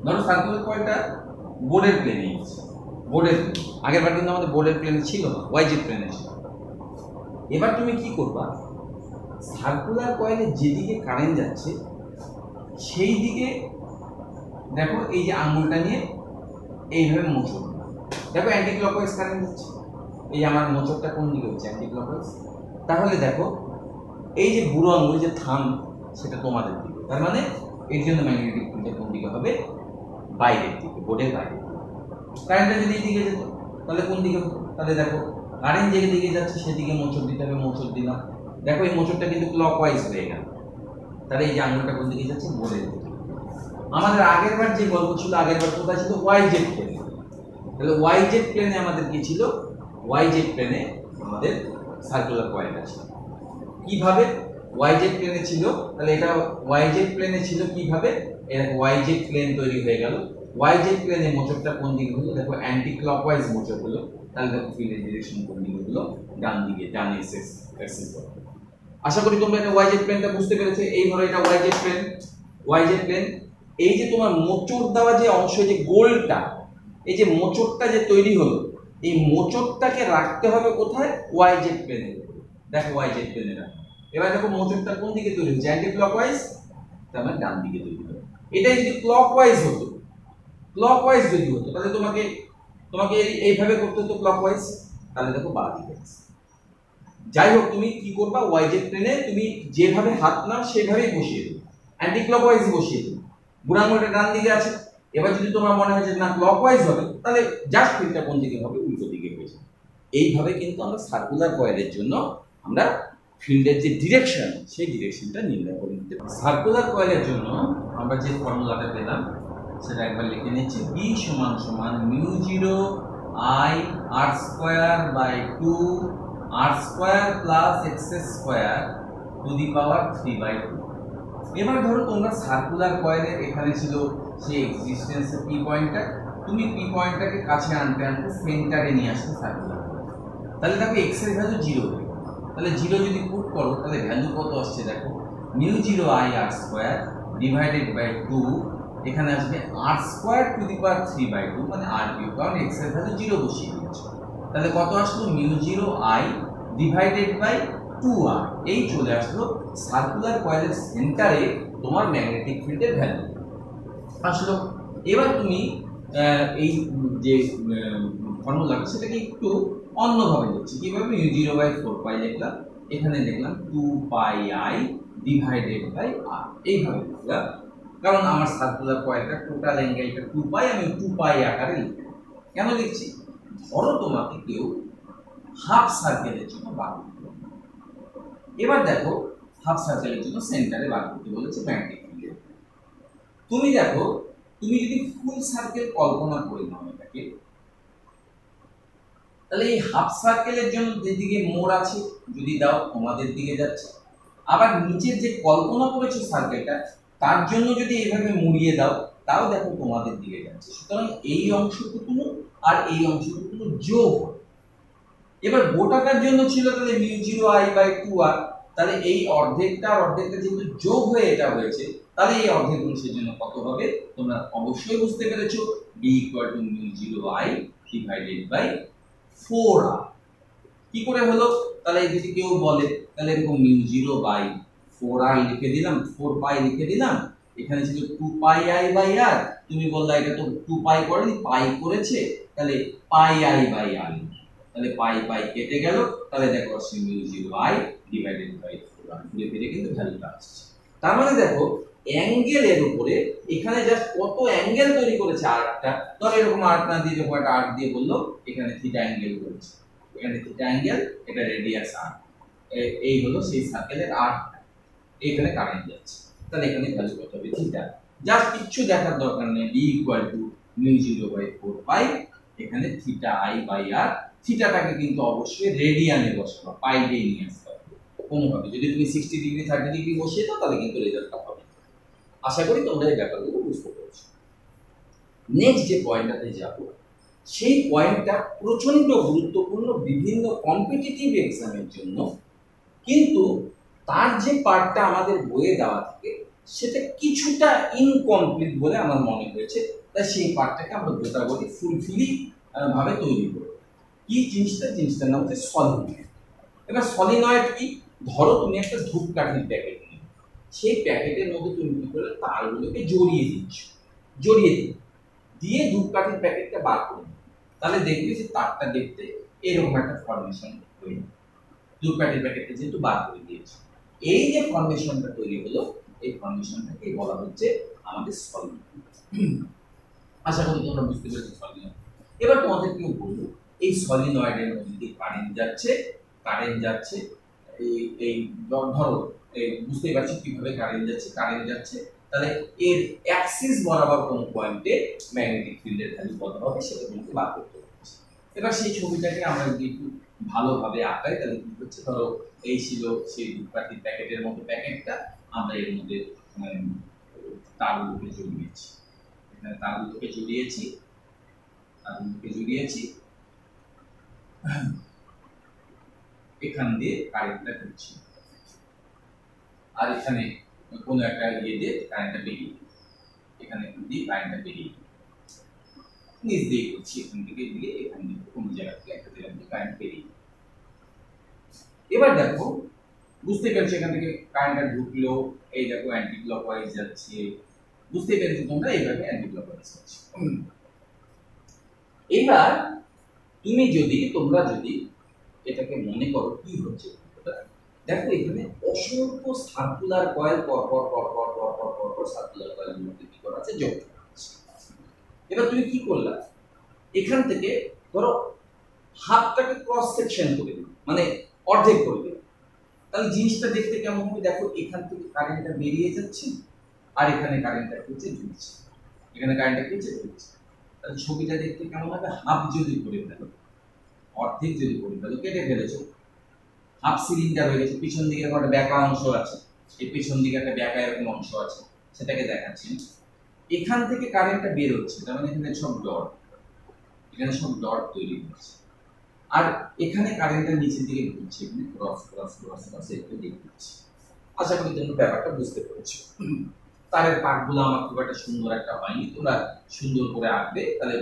ধরো সার্কুলার কয়েলটা বোর্ডের প্লেনে বোর্ডের আগের বার কিন্তু আমাদের বোর্ডের প্লেনে ছিল না ওয়াইজেড প্লেনে ছিল। এবার তুমি কি করবা? সার্কুলার কয়েলে যেদিকে কারেন্ট যাচ্ছে সেই দিকে দেখো এই যে আঙুলটা নিয়ে এইভাবে মোচড়। দেখো অ্যান্টি ক্লকওয়াইজ কারেন্ট যাচ্ছে এই আমার মোচড়টা কোন দিকে হচ্ছে? অ্যান্টি তাহলে দেখো, এই যে বুড়ো আঙুল যে থাম সেটা তোমাদের দিকে। তার মানে এর জন্য ম্যাগনেটিক ফিল্ডটা কোন দিকে হবে? বাইরের দিকে বোর্ডের বাইরে কারেন্টটা যদি এইদিকে যেত, তাহলে কোন দিকে হতো? তাহলে দেখো কারেন্ট যে দিকে যাচ্ছে, সেদিকে মোচড় দিতে হবে, মোচড় দিলাম। দেখো এই মোচড়টা কিন্তু ক্লকওয়াইজ হয়ে গেল। তাহলে এই যে আঙুলটা কোন দিকে যাচ্ছে? বোর্ডের দিকে। আমাদের আগের বার যে গল্প ছিল, আগের বার কোথায় ছিল? ওয়াই জেড প্লেনে তাহলে ওয়াই জেড প্লেনে আমাদের কি ছিল? ওয়াই জেড প্লেনে আমাদের সার্কুলার পয়েন্ট আছে। কীভাবে ওয়াই জেড প্লেনে ছিল? তাহলে এটা ওয়াই জেড প্লেনে ছিল কীভাবে? এরকম ওয়াই জেড প্লেন তৈরি হয়ে গেল। ওয়াই জেড প্লেনে মোচরটা কোন দিকে হলো? দেখো অ্যান্টি ক্লকওয়াইজ মোচর হলো তাহলে দেখো ফিল্ডের ডিরেকশন কোন দিকে হলো? ডান দিকে, ডান এক্সেস এক্সেস আশা করি তোমরা এটা ওয়াই জেড প্লেনটা বুঝতে পেরেছ। এই ধরো এটা Y Z plane Y plane এই যে তোমার মোচড় দেওয়া যে অংশ যে গোলটা, এই যে মোচড়টা যে তৈরি হলো, এই মোচড়টাকে রাখতে হবে কোথায়? ওয়াই জেড প্লেনে দেখো ওয়াই জেড প্লেনে এবার দেখো মোচড়টা কোন দিকে তৈরি হচ্ছে অ্যান্টি ক্লকওয়াইজ তার মানে ডান দিকে তৈরি হবে এটাই যদি ক্লকওয়াইজ হতো ক্লকওয়াইজ যদি হতো, তাহলে তোমাকে তোমাকে এই- এইভাবে করতে হতো ক্লকওয়াইজ তাহলে দেখো বা দিকে। যাই হোক, তুমি কি করবা? ওয়াই জেড প্লেনে তুমি যেভাবে হাত নাও, সেভাবেই বসিয়ে দেবে। অ্যান্টি ক্লকওয়াইজ বসিয়ে দেবে। বুড়াঙ্গলটা ডান দিকে আছে। এবার যদি তোমার মনে হয় যে না ক্লকওয়াইজ হবে, তাহলে জাস্ট ফিল্ডটা কোন দিকে হবে? উল্টো দিকে হয়েছে। এইভাবে কিন্তু আমরা সার্কুলার কয়েলের জন্য আমরা ফিল্ডের যে ডিরেকশন সেই ডিরেকশনটা নির্ণয় করে নিতে পারি। সার্কুলার কয়েলের জন্য আমরা যে ফর্মুলাটা পেলাম, সেটা একবার লিখে নিচ্ছি। বি সমান সমান mu zero I R square by two R square plus X square to the power three by two এবার ধরো তোমরা সার্কুলার কয়েলের এখানে ছিল সেই এক্সিস্টেন্সের পি পয়েন্টটা তুমি পি পয়েন্টটাকে কাছে আনতে আনতে সেন্টারে নিয়ে আসতে সার্কুলার তাহলে দেখো এক্সের ভ্যালু জিরো তাহলে জিরো যদি পুট করো, তাহলে ভ্যালু কত আসছে দেখো? Mu zero I R square divided by two এখানে আসবে R square to the power three by two মানে আর কিউ কারণ এক্সের ভ্যালু জিরো বসিয়ে দিয়েছ। তাহলে কত আসলো? Mu zero I divided by two R এই চলে আসলো সার্কুলার কয়েলের সেন্টারে তোমার ম্যাগনেটিক ফিল্ডের ভ্যালু আসলো। এবার তুমি এই যে ফর্মুলাটা সেটাকে একটু অন্যভাবে লিখছি কীভাবে? Mu zero by four pi লিখলাম। এখানে লিখলাম two pi I divided by R এইভাবে লিখলাম। কারণ আমার সার্কুলার কয়েলটা টোটাল অ্যাঙ্গেলটা টু পাই, আমি টু পাই আকারে লিখলাম। কেন লিখছি? ধরো তোমাকে কেউ হাফ সার্কেলের জন্য বার করতে এবার দেখো, হাফ সার্কেলের জন্য সেন্টারে বার করতে বলেছে ম্যাগনেটিক ফিল্ডের তুমি দেখো, তুমি যদি ফুল সার্কেল কল্পনা করে নাও এটাকে, তাহলে এই হাফ সার্কেলের জন্য যেদিকে মোড় আছে, যদি দাও, তোমাদের দিকে যাচ্ছে। আবার নিচের যে কল্পনা করেছ সার্কেলটা, তার জন্য যদি এইভাবে মুড়িয়ে দাও, তাও দেখো তোমাদের দিকে যাচ্ছে। সুতরাং এই অংশটুকুনো আর এই অংশটুকুনো যোগ এবার গোটাটার জন্য ছিল তাহলে mu zero I by two R, তাহলে এই অর্ধেকটা অর্ধেকটা যেহেতু যোগ হয়ে এটা হয়েছে, তাহলে এই অর্ধেক অংশের জন্য কত হবে? তোমরা অবশ্যই বুঝতে পেরেছ B equal to mu zero I divided by four R কি করে হলো? তাহলে যদি কেউ বলে, তাহলে এরকম mu zero by four R লিখে দিলাম ফোর পাই লিখে দিলাম এখানে ছিল two pi I by R তুমি বললা এটা তো টু পাই করেনি পাই করেছে, তাহলে পাই আই বাই আর তাহলে পাই পাই কেটে গেল, তাহলে দেখো আসছে zero I divided by four R ঘুরে ফিরে কিন্তু ভ্যালুটা আসছে। তার মানে দেখো অ্যাঙ্গেলের উপরে এখানে জাস্ট কত অ্যাঙ্গেল তৈরি করেছে আর্টটা ধর এরকম আর্ট না দিয়ে যখন একটা আর্ট দিয়ে বলল, এখানে থিটা অ্যাঙ্গেল করেছে। এখানে থিটা অ্যাঙ্গেল এটা রেডিয়াস আর্ট এই হলো সেই সার্কেলের আর্ট এখানে কারেন্ট যাচ্ছে। তাহলে এখানে ভ্যালু কত হবে থিটা জাস্ট কিচ্ছু দেখার দরকার নেই। D equal to mu zero by four pi এখানে থিটা আই বাই আর থিটাটাকে কিন্তু অবশ্যই রেডিয়ানে বসাবো পাই দিয়ে নিয়ে আসতে হবে কোনোভাবে যদি তুমি সিক্সটি ডিগ্রি থার্টি ডিগ্রি বসিয়ে দাও, তাহলে কিন্তু রেজাল্টটা হবে। আশা করি তোমরা এই ব্যাপারগুলো বুঝতে পেরেছ। নেক্সট যে পয়েন্টটাতে যাব, সেই পয়েন্টটা প্রচণ্ড গুরুত্বপূর্ণ বিভিন্ন কম্পিটিটিভ এক্সামের জন্য। কিন্তু তার যে পার্টটা আমাদের বইয়ে দেওয়া থাকে, সেটা কিছুটা ইনকমপ্লিট বলে আমার মনে হয়েছে। তাই সেই পার্টটাকে আমরা গোটাগুটি ফুলফিলি ভাবে তৈরি করব। কি জিনিসটা? জিনিসটার নাম হচ্ছে সলিনয়েড এবার সলিনয়েড কি? ধরো তুমি একটা ধূপকাঠির প্যাকেট নিয়ে সেই প্যাকেটের মধ্যে তুমি কি করে তারগুলোকে জড়িয়ে দিচ্ছ। জড়িয়ে দিই দিয়ে ধূপকাঠির প্যাকেটটা বার করে তাহলে দেখবে যে তারটা দেখতে এরকম একটা ফরমেশন হয়। ধূপকাঠির প্যাকেটটা যেহেতু বার করে দিয়েছে। এই যে ফর্মেশনটা তৈরি হলো, এই ফর্মেশনটাকে বলা হচ্ছে আমাদের সলিনয়েড আশা করি তোমরা বুঝতে পেরেছ সলিনয়েড এবার তোমাদের কেউ বলল, এই সলিনয়েডের মধ্যে দিয়ে কারেন্ট যাচ্ছে কারেন্ট যাচ্ছে, এই এই ধরো এই বুঝতেই পারছ কীভাবে কারেন্ট যাচ্ছে কারেন্ট যাচ্ছে। তাহলে এর অ্যাক্সিস বরাবর কোন পয়েন্টে ম্যাগনেটিক ফিল্ডের ভ্যালু কত হবে সেটা তোমাকে বার করতে হচ্ছে এবার সেই ছবিটাকে আমরা যদি একটু ভালোভাবে আঁকাই তাহলে কি হচ্ছে ধরো এই ছিল সেই ধূপকাঠির প্যাকেটের মতো প্যাকেটটা আমরা এর মধ্যে উম, তারগুলোকে জড়িয়েছি এখানে তারগুলোকে জড়িয়েছি তারগুলোকে জড়িয়েছি এখান দিয়ে কারেন্টটা ঢুকছে আর এখানে কোনো একটা ইয়ে দিয়ে কারেন্টটা বেরিয়ে। এখানে দিয়ে কারেন্টটা বেরিয়ে। নিচ দিয়ে করছি এখান থেকে দিয়ে এখান থেকে কোনো জায়গা থেকে একটা দিলাম দিয়ে কারেন্ট বেরিয়ে। এবার দেখো বুঝতে পেরেছ এখান থেকে কারেন্টটা ঢুকলো, এই দেখো অ্যান্টি ক্লকওয়াইজ যাচ্ছে। বুঝতে পেরেছ তোমরা এইভাবে অ্যান্টি ক্লকওয়াইজ যাচ্ছে। এবার তুমি যদি, তোমরা যদি এটাকে মনে করো কি হচ্ছে, দেখো এখানে অসংখ্য সার্কুলার কয়েল পর পর পর পর পর পর পর পর সার্কুলার কয়েলের মধ্যে কি করা আছে, যোগ। এবার তুমি কি করলা? এখান থেকে ধরো, হাতটাকে ক্রস সেকশন করে দিল। মানে অর্ধেক করে দিল তাহলে জিনিসটা দেখতে কেমন হবে? দেখো, এখান থেকে কারেন্টটা বেরিয়ে যাচ্ছে আর এখানে কারেন্টটা নিচে ঢুকছে। এখানে কারেন্টটা নিচে ঢুকছে। তাহলে ছবিটা দেখতে কেমন হবে? হাফ যদি করে ফেলো, অর্ধেক যদি করে ফেলো, কেটে ফেলেছো। হাফ সিলিন্ডার হয়ে গেছে। পিছন দিকে একটা ব্যাকা অংশ আছে। এই পিছন দিকে একটা ব্যাকা এরকম অংশ আছে। সেটাকে দেখাচ্ছি। এখান থেকে কারেন্টটা বের হচ্ছে তার মানে এখানে সব ডট এখানে সব ডট তৈরি হচ্ছে। আর এখানে কারেন্টটা নিচের দিকে ঘুরছে এখানে ক্রস ক্রস ক্রস ক্রস একটু দিকে ঘুরছে আশা করি তোমরা ব্যাপারটা বুঝতে পেরেছ তারের পাকগুলো আমার খুব একটা সুন্দর একটা হয়নি তোমরা সুন্দর করে আঁকবে তাহলে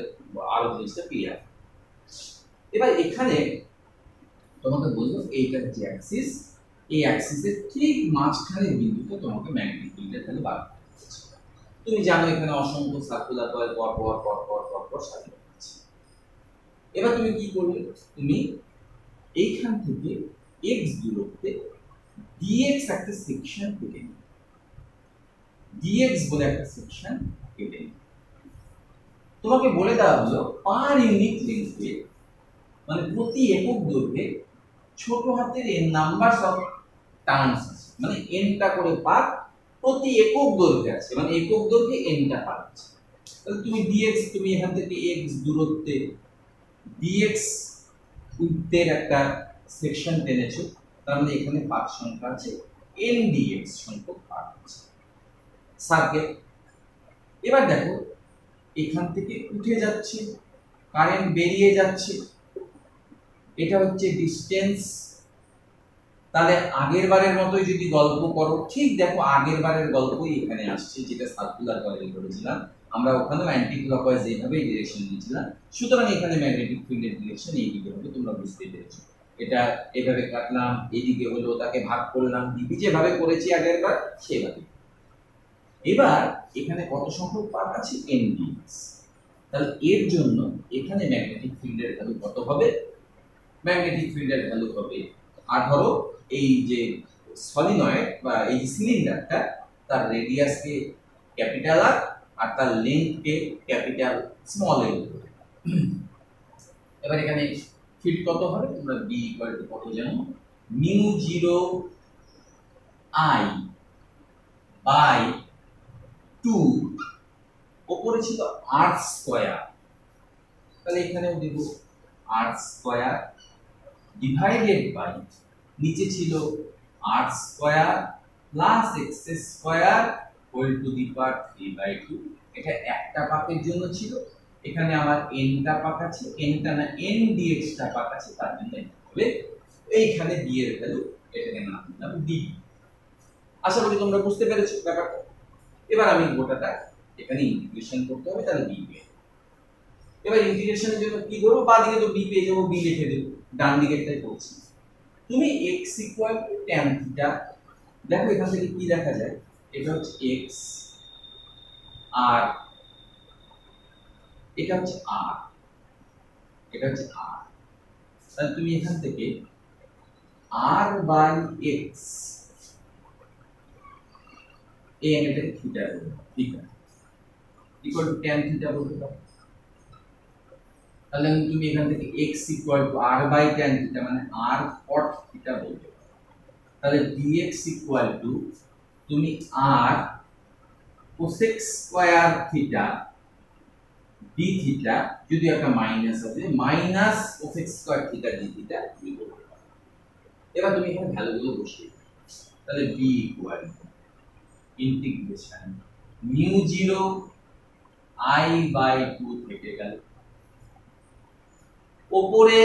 আরও জিনিসটা ক্লিয়ার এবার এখানে তোমাকে বলব এইটা যে অ্যাক্সিস এই অ্যাক্সিসের ঠিক মাঝখানে বিন্দুতে তোমাকে ম্যাগনেটিক ফিল্ডের তাহলে বার। তুমি জানো এখানে অসংখ্য সার্কুলার পর পর পর পর পর পর আছে এবার তুমি কি করবে? তুমি এইখান থেকে এক্স দূরত্বে ডিএক্স একটা সেকশন কেটে নিবে ডিএক্স বলে একটা সেকশন কেটে নিবে তোমাকে বলে দেওয়া হলো পার ইউনিট লেন্থে মানে প্রতি একক দৈর্ঘ্যে ছোট হাতের এন নাম্বার অফ টার্নস আছে। মানে এনটা করে পাক, প্রতি একক দৈর্ঘ্যে আছে। মানে একক দৈর্ঘ্যে এনটা পাক আছে। তাহলে তুমি ডিএক্স তুমি এখান থেকে এক্স দূরত্বে ডিএক্স উইথের একটা সেকশন টেনেছো তার মানে এখানে পাক সংখ্যা আছে এন ডিএক্স সংখ্যক পাক আছে। সার্কেল এবার দেখো, এখান থেকে উঠে যাচ্ছে, কারেন্ট বেরিয়ে যাচ্ছে, এটা হচ্ছে ডিস্টেন্স তাহলে আগের বারের মতোই যদি গল্প করো, ঠিক দেখো আগের বারের গল্পই এখানে আসছে, যেটা সার্কুলার কয়েল করেছিলাম আমরা ওখানেও অ্যান্টি ক্লকওয়াইজ এইভাবে ডিরেকশন দিয়েছিলাম। সুতরাং এখানে ম্যাগনেটিক ফিল্ডের ডিরেকশন এইদিকে হবে, তোমরা বুঝতে পেরেছ। এটা এভাবে কাটলাম, এদিকে হলো, তাকে ভাগ করলাম ডিপি যেভাবে করেছি আগের বার, সেভাবে। এবার এখানে কত সংখ্যক পাক আছে? এনডিএক্স তাহলে এর জন্য এখানে ম্যাগনেটিক ফিল্ডের ভ্যালু কত হবে? ম্যাগনেটিক ফিল্ডের ভ্যালু হবে আর ধরো, এই যে সলিনয়েড বা এই সিলিন্ডারটা তার রেডিয়াসকে ক্যাপিটাল আর আর তার লেন্থকে ক্যাপিটাল স্মল এল এবার এখানে ফিট কত হবে তোমরা বি ইকুয়াল টু কত জানো? Mu zero I by two ওপরে ছিল আর স্কোয়ার তাহলে এখানেও দেব আর স্কোয়ার ডিভাইডেড বাই নিচে ছিল R square plus X square whole to the power three by two এটা একটা পাকের জন্য ছিল। এখানে আমার এনটা পাক আছে। এনটা না এন ডিএক্সটা পাক আছে, তার জন্য হবে এইখানে ডি এর ভ্যালু এটাকে নাম দিলাম ডি আশা করি তোমরা বুঝতে পেরেছ ব্যাপারটা। এবার আমি গোটাটা এখানে ইন্টিগ্রেশন করতে হবে, তাহলে বি পেয়ে এবার ইন্টিগ্রেশনের জন্য কি করব? বা দিকে তো বি পেয়ে যাব বি লিখে দেবো। ডান দিকে দিকেরটাই করছি। তুমি X equal to tan theta দেখো এখান থেকে কি দেখা যায়? এটা হচ্ছে এক্স আর এটা হচ্ছে আর, এটা হচ্ছে আর। তাহলে তুমি এখান থেকে আর বাই এক্স এই অ্যাঙ্গেলটাকে থিটা বলব theta equal to tan theta বলতে পারো। তাহলে তুমি এখান থেকে x ইকুয়াল টু r বাই ট্যান থিটা মানে r cot থিটা বলতে পারো। তাহলে dx ইকুয়াল টু তুমি r cosec square theta d theta যদি একটা মাইনাস আছে minus cosec square theta d theta তুমি পারো। এবার তুমি এখানে ভ্যালুগুলো বসিয়ে তাহলে b equal integration mu zero i by two থেকে গেল। ওপরে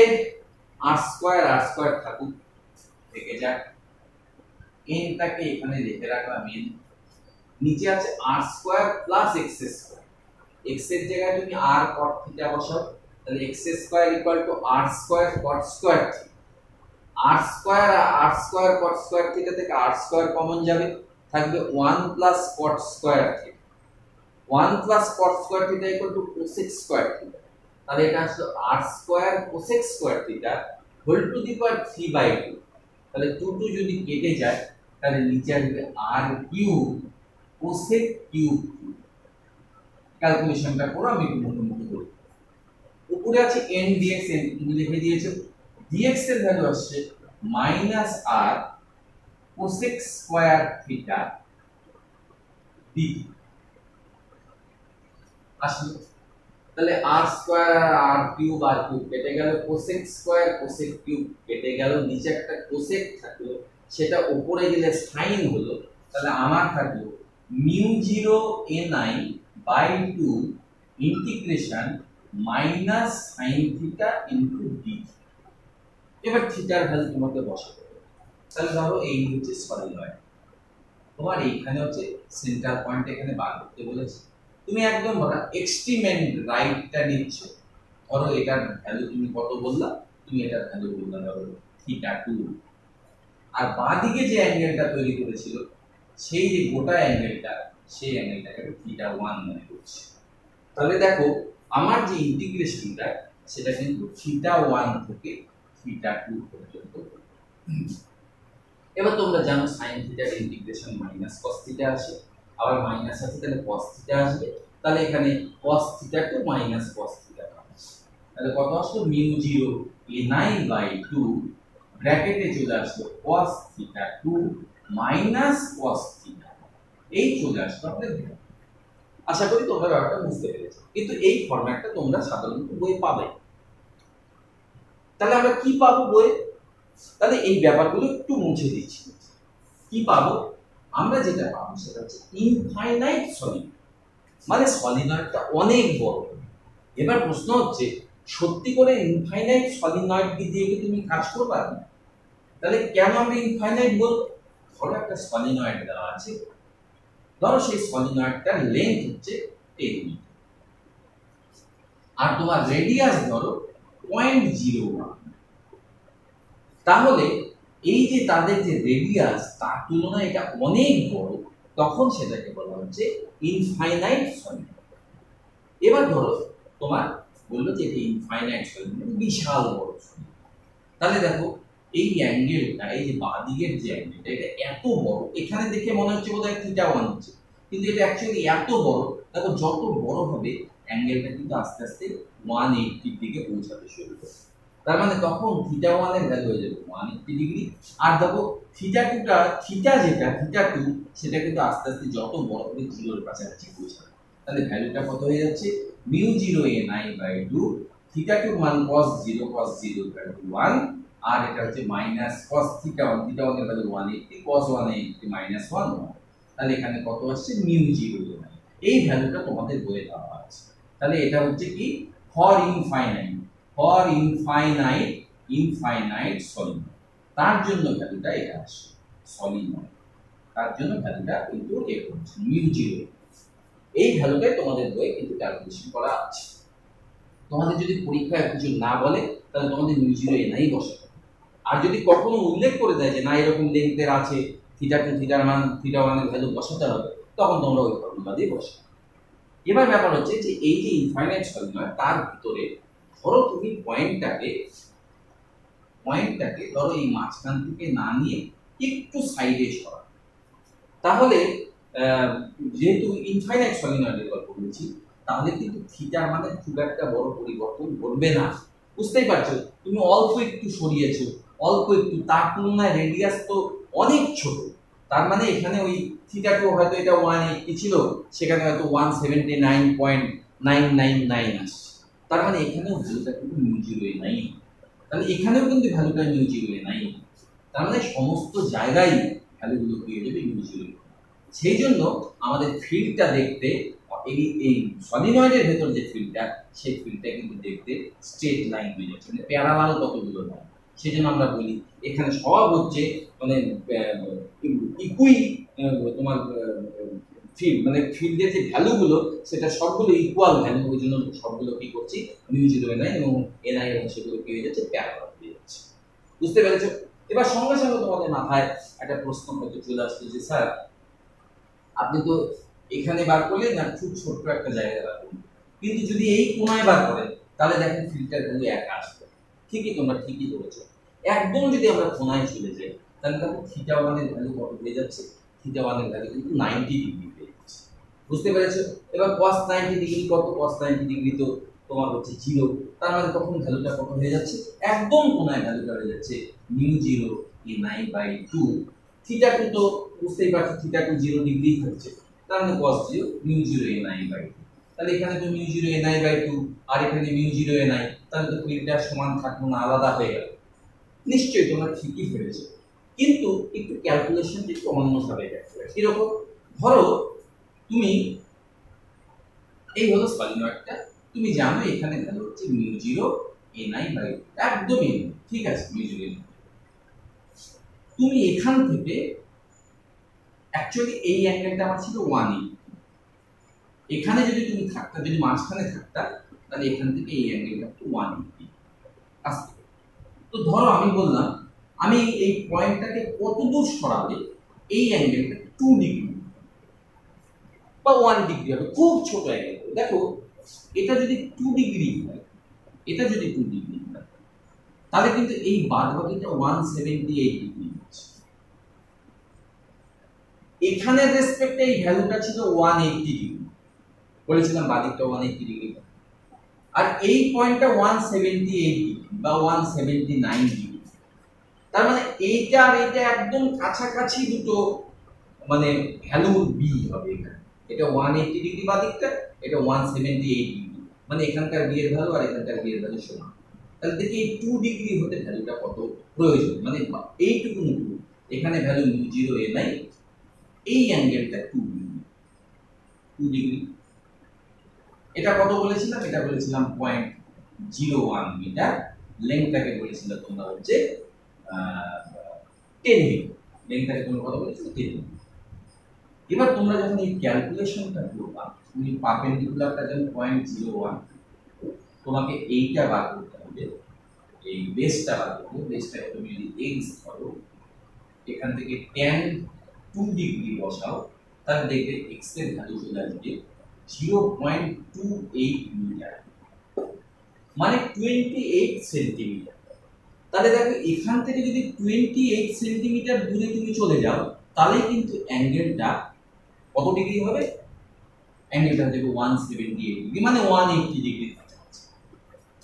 আর স্কোয়ার আর স্কোয়ার থাকুক, থেকে যাক। এনটাকে এখানে রেখে রাখলাম এন নিচে আছে r square plus x square এক্সের জায়গায় তুমি আর কট থিটা বসাও, তাহলে x square equal to r square cot square r square r square cot square theta থেকে আর স্কোয়ার কমন যাবে, থাকবে one plus cot square theta one plus cot square theta equal to cosec square theta তাহলে এটা আসলো r square cosec square theta whole to the power three by two তাহলে two two যদি কেটে যায়, তাহলে নিচে আসবে আর কিউ কোসেক কিউ ক্যালকুলেশনটা করো আমি মুখে করি। উপরে আছে এন ডিএক্স এন লিখে দিয়েছ। ডিএক্স এর ভ্যালু আসছে minus r cosec square theta d আসলো। তাহলে r square r r cube r cube কেটে গেল কোসেক স্কোয়ার কোসেক কিউব কেটে গেল, নিচে একটা কোসেক থাকল, সেটা উপরে গেলে সাইন হলো, তাহলে আমার থাকল mu zero n i by two integration minus sine theta into d এবার থিটার ভ্যালু তোমাকে বসাতে তাহলে ধরো এই হচ্ছে সলিনয়েড তোমার এইখানে হচ্ছে সেন্টার পয়েন্ট এখানে বার করতে বলেছে। তুমি একদম ধরা এক্সট্রিমেন্ট রাইটটা নিচ্ছ। ধরো এটার ভ্যালু তুমি কত বললা? তুমি এটার ভ্যালু বললা ধরো থিটা টু। আর বাঁদিকে যে অ্যাঙ্গেলটা তৈরি করেছিল সেই যে গোটা অ্যাঙ্গেলটা, সেই অ্যাঙ্গেলটাকে আমি থিটা ওয়ান মনে করছি। তাহলে দেখো, আমার যে ইন্টিগ্রেশনটা, সেটা কিন্তু থিটা ওয়ান থেকে থিটা টু পর্যন্ত এবার তোমরা জানো সাইন থিটার ইন্টিগ্রেশন মাইনাস কস থিটা আসে। আবার মাইনাস আছে, তাহলে কস থিটা আসবে। তাহলে এখানে cos theta two minus cos theta তাহলে কত আসলো? Mu zero a nine by two ব্র্যাকেটে চলে আসলো cos theta two minus cos theta এই চলে আসলো আপনাদের আশা করি তোমরা ব্যাপারটা বুঝতে পেরেছ। কিন্তু এই ফরম্যাটটা তোমরা সাধারণত বই পাবে। তাহলে আমরা কি পাবো বই তাহলে এই ব্যাপারগুলো একটু মুছে দিচ্ছি। কি পাবো? আমরা যেটা পাবো সেটা হচ্ছে ইনফাইনাইট সলিড মানে সলিনয়েডটা অনেক বড়। এবার প্রশ্ন হচ্ছে, সত্যি করে ইনফাইনাইট সলিনয়েড দিয়ে কি তুমি কাজ করবে তাহলে কেন আমরা ইনফাইনাইট বলব? ধরো একটা সলিনয়েড দেওয়া আছে। ধরো সেই সলিনয়েডটার লেন্থ হচ্ছে টেন মিটার আর তোমার রেডিয়াস ধরো পয়েন্ট জিরো তাহলে এই যে তাদের যে রেডিয়াস তার তুলনায় এটা অনেক বড়, তখন সেটাকে বলা হচ্ছে ইনফাইনাইট সলিড এবার ধরো তোমার বলল যে এটা ইনফাইনাইট মানে বিশাল বড় সলিড তাহলে দেখো এই অ্যাঙ্গেলটা এই যে বাঁদিকের যে অ্যাঙ্গেলটা এটা এত বড়। এখানে দেখে মনে হচ্ছে বোধহয় থিটা ওয়ান হচ্ছে। কিন্তু এটা অ্যাকচুয়ালি এত বড়, দেখো যত বড় হবে অ্যাঙ্গেলটা কিন্তু আস্তে আস্তে ওয়ান এইটির দিকে পৌঁছাতে শুরু করবে। তার মানে তখন থিটা ওয়ানের ভ্যালু হয়ে যাবে ওয়ান এইটটি ডিগ্রি। আর দেখো থিটা টুটা থিটা যেটা থিটা টু সেটা কিন্তু আস্তে আস্তে যত বড় হবে জিরোর কাছাকাছি পৌঁছাবে। তাহলে ভ্যালুটা কত হয়ে যাচ্ছে? Mu zero a nine by two theta two মান cos zero cos zero equal to one আর এটা হচ্ছে minus cos theta one theta ওয়ানের value one eighty cos one eighty minus one one তাহলে এখানে কত আসছে? মিউ জিরো নাইন এই ভ্যালুটা তোমাদের বইয়ে দেওয়া আছে। তাহলে এটা হচ্ছে কি? For infinite for infinite infinite solid তার জন্য ভ্যালুটা এটা আসে সলিড নয়। তার জন্য ভ্যালুটা কিন্তু এ হচ্ছে মিউ জিরো। এই ভ্যালুটাই তোমাদের বইয়ে কিন্তু ক্যালকুলেশন করা আছে। তোমাদের যদি পরীক্ষায় কিছু না বলে, তাহলে তোমাদের মিউ জিরো এনাই হবে। আর যদি কখনো উল্লেখ করে দেয় যে, না, এরকম লেন্থের আছে থিটা টু থিটার মান থিটা ওয়ানের ভ্যালু বসাতে হবে, তখন তোমরা ওই ফর্মুলা দিয়ে বসাবে এবার ব্যাপার হচ্ছে যে, এই যে ইনফাইনাইট সলিনয়েড তার ভিতরে ধরো তুমি পয়েন্টটাকে পয়েন্টটাকে ধরো এই মাঝখান থেকে না নিয়ে একটু সাইডে সরা তাহলে যেহেতু ইনফাইনাইট সলিনয়েডের গল্প বলছি তাহলে কিন্তু থিটার মানে খুব একটা বড় পরিবর্তন ঘটবে না। বুঝতেই পারছ? তুমি অল্প একটু সরিয়েছো। অল্প একটু, তার তুলনায় রেডিয়াস তো অনেক ছোট। তার মানে এখানে ওই থিটা টু হয়তো এটা ওয়ান এইটটি ছিল? সেখানে হয়তো one seventy nine point nine nine nine আসছে। তার মানে এখানেও ভ্যালুটা কিন্তু নিউ জিরো নাই। তাহলে এখানেও কিন্তু ভ্যালুটা নিউ জিরো নাই। তার মানে সমস্ত জায়গায় ভ্যালুগুলো পেয়ে যাবে নিউ জিরো সেই জন্য আমাদের ফিল্ডটা দেখতে, এই এই সলিনয়েডের ভেতর যে ফিল্ডটা সেই ফিল্ডটা কিন্তু দেখতে স্ট্রেট লাইন হয়ে যাচ্ছে। মানে প্যারালাল কতগুলো লাইন সেই জন্য আমরা বলি, এখানে সব হচ্ছে মানে ইকুই তোমার ফিল্ড মানে ফিল্ডের যে ভ্যালুগুলো সেটা সবগুলো ইকুয়াল ভ্যালু ওই জন্য সবগুলো কি করছি নিউ জিরো এনআই এবং এনআই এবং সেগুলো কি হয়ে যাচ্ছে প্যারালাল হয়ে যাচ্ছে। বুঝতে পেরেছ? এবার সঙ্গে সঙ্গে তোমাদের মাথায় একটা প্রশ্ন হয়তো চলে আসছে যে, স্যার, আপনি তো এখানে বার করলেন না, খুব ছোট্ট একটা জায়গায় বার করলেন। কিন্তু যদি এই কোনায় বার করেন, তাহলে দেখেন ফিল্টার ভ্যালু এক আসবে। ঠিকই তোমরা ঠিকই করেছ। একদম যদি আমরা কোনায় চলে যাই, তাহলে দেখো থিটা ওয়ানের ভ্যালু কত হয়ে যাচ্ছে? থিটা ওয়ানের ভ্যালু কিন্তু নাইনটি ডিগ্রি হয়ে যাচ্ছে। বুঝতে পেরেছ? এবার কস নাইনটি ডিগ্রি কত? কস নাইনটি ডিগ্রি তো তোমার হচ্ছে জিরো তার মানে তখন ভ্যালুটা কত হয়ে যাচ্ছে? একদম কোনায় ভ্যালুটা হয়ে যাচ্ছে mu zero a nine by two theta two তো বুঝতেই পারছ থিটা টু জিরো ডিগ্রি হচ্ছে তার মানে cos zero mu zero a nine by two তাহলে এখানে তো mu zero n i by two আর এখানে মিউ জিরো এন আই তাহলে তো ফিল্ডটা সমান থাকল না, আলাদা হয়ে গেল। নিশ্চয়ই তোমরা ঠিকই ভেবেছো, কিন্তু একটু ক্যালকুলেশন একটু অন্যভাবে কীরকম? ধরো, তুমি এই হলো সলিনয়েডটা তুমি জানো এখানে ভ্যালু হচ্ছে mu zero n i by একদমই ঠিক আছে, মিউ জিরো তুমি এখান থেকে অ্যাকচুয়ালি এই অ্যাঙ্গেলটা আমার ছিল ওয়ান এইট এখানে যদি তুমি থাকতা, যদি মাঝখানে থাকতা, তাহলে এখান থেকে এই অ্যাঙ্গেলটা একটু ওয়ান এইটি আসতে তো ধরো আমি বললাম, আমি এই পয়েন্টটাকে কতদূর সরালে এই অ্যাঙ্গেলটা টু ডিগ্রি বা ওয়ান ডিগ্রি হবে, খুব ছোট অ্যাঙ্গেল দেখো, এটা যদি টু ডিগ্রি হয়, এটা যদি টু ডিগ্রি হয়, তাহলে কিন্তু এই বাদ বাকিটা ওয়ান সেভেন্টি এইট ডিগ্রি এখানের রেসপেক্টে এই ভ্যালুটা ছিল ওয়ান এইটটি ডিগ্রি বলেছিলাম বাদিকটা ওয়ান এইটটি ডিগ্রি আর এই পয়েন্টটা ওয়ান সেভেন্টি এইট বা ওয়ান সেভেন্টি নাইন তার মানে এইটা আর এইটা একদম কাছাকাছি দুটো মানে ভ্যালু বি হবে এখানে। এটা ওয়ান এইটটি ডিগ্রি বাদিকটা, এটা ওয়ান সেভেন্টি এইট ডিগ্রি মানে এখানকার বি এর ভ্যালু আর এখানকার বি এর ভ্যালু সমান। তাহলে দেখি এই টু ডিগ্রি হতে ভ্যালুটা কত প্রয়োজন। মানে এইটুকু টু এখানে ভ্যালু জিরো এ নাই এই অ্যাঙ্গেলটা টু ডিগ্রি টু ডিগ্রি এটা কত বলেছিলাম? এটা বলেছিলাম পয়েন্ট জিরো ওয়ান মিটার লেংথটাকে বলেছিল তোমরা হচ্ছে টেন মিটার লেংথটাকে তোমরা কত বলেছিল? টেন মিটার এবার তোমরা যখন এই ক্যালকুলেশনটা করবা, তুমি পারপেন্ডিকুলারটা যখন পয়েন্ট জিরো ওয়ান তোমাকে এইটা বার করতে হবে, এই বেসটা বার করতে হবে। বেসটাকে তুমি যদি এক্স ধরো, এখান থেকে টেন টু ডিগ্রি বসাও, তাহলে দেখবে এক্সের ভ্যালু চলে আসবে zero point two eight metre মানে টোয়েন্টি এইট সেন্টিমিটার তাহলে দেখো, এখান থেকে যদি টোয়েন্টি এইট সেন্টিমিটার দূরে তুমি চলে যাও তাহলে কিন্তু অ্যাঙ্গেলটা কত ডিগ্রি হবে? অ্যাঙ্গেলটা দেবে ওয়ান সেভেন্টি ডিগ্রি মানে ওয়ান এইটটি ডিগ্রি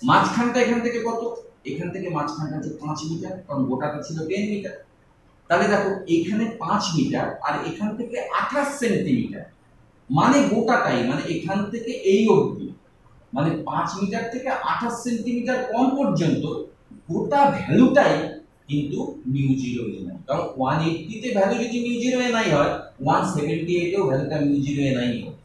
মাঝখানটা এখান থেকে কত? এখান থেকে মাঝখানটা হচ্ছে পাঁচ মিটার কারণ গোটাটা ছিল টেন মিটার তাহলে দেখো, এখানে পাঁচ মিটার আর এখান থেকে আঠাশ সেন্টিমিটার মানে গোটাটাই মানে এখান থেকে এই অবধি। মানে পাঁচ মিটার থেকে আঠাশ সেন্টিমিটার কম পর্যন্ত গোটা ভ্যালুটাই কিন্তু মিউ জিরো এ নাই। কারণ ওয়ান এইটটিতে ভ্যালু যদি মিউ জিরো এ নাই হয় ওয়ান সেভেন্টি এইটেও ভ্যালুটা মিউ জিরো এ নাই হয়।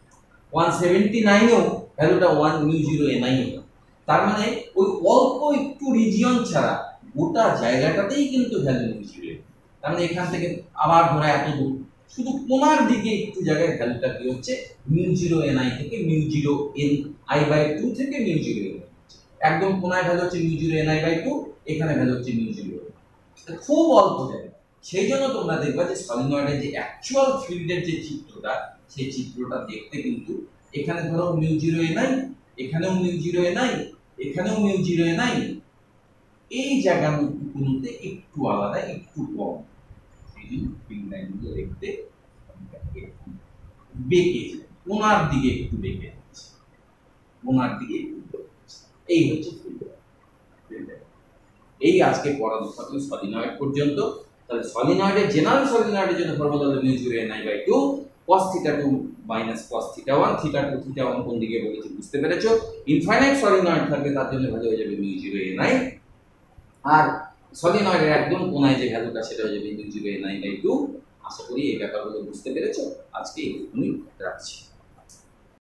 ওয়ান সেভেন্টি নাইনেও ভ্যালুটা ওয়ান মিউ জিরো এ নাই হয়। তার মানে ওই অল্প একটু রিজিয়ন ছাড়া গোটা জায়গাটাতেই কিন্তু ভ্যালু নিউ জিরো তার মানে এখান থেকে আবার ধরা এত দূর। শুধু কোনার দিকে একটু জায়গায় ভ্যালুটা কি হচ্ছে? মিউ জিরো এন আই থেকে mu zero n i by two থেকে মিউ জিরো এন একদম কোনায় ভ্যালু হচ্ছে mu zero n i by two এখানে ভ্যালু হচ্ছে মিউ জিরো খুব অল্প জায়গা। সেই জন্য তোমরা দেখবা যে সলিনয়েডের যে অ্যাকচুয়াল ফিল্ডের যে চিত্রটা, সেই চিত্রটা দেখতে কিন্তু এখানে ধরো মিউ জিরো এ নাই এখানেও মিউ জিরো এ নাই এখানেও মিউ জিরো এ নাই এই জায়গাগুলোতে একটু আলাদা, একটু কম। জন্য ফিল্ড লাইনগুলো দেখতে বেঁকে কোনার দিকে একটু বেঁকে যাচ্ছে। কোনার দিকে এই হচ্ছে এই আজকে পড়ানো থাকল সলিনয়েড পর্যন্ত। তাহলে সলিনয়েডের জেনারেল সলিনয়েডের জন্য ফর্মুলা হলো mu zero by two, cos theta two minus cos theta one theta two theta one কোন দিকে বলেছি বুঝতে পেরেছ? ইনফাইনাইট সলিনয়েড থাকবে তার জন্য ভ্যালু হয়ে যাবে মিউ জিরো এন আই আর সলিনয়েডের একদম কোনায় যে ভ্যালুটা, সেটা যাবে mu zero nine by two. আশা করি এই ব্যাপারগুলো বুঝতে পেরেছ। আজকে এইটুকুনি রাখছি।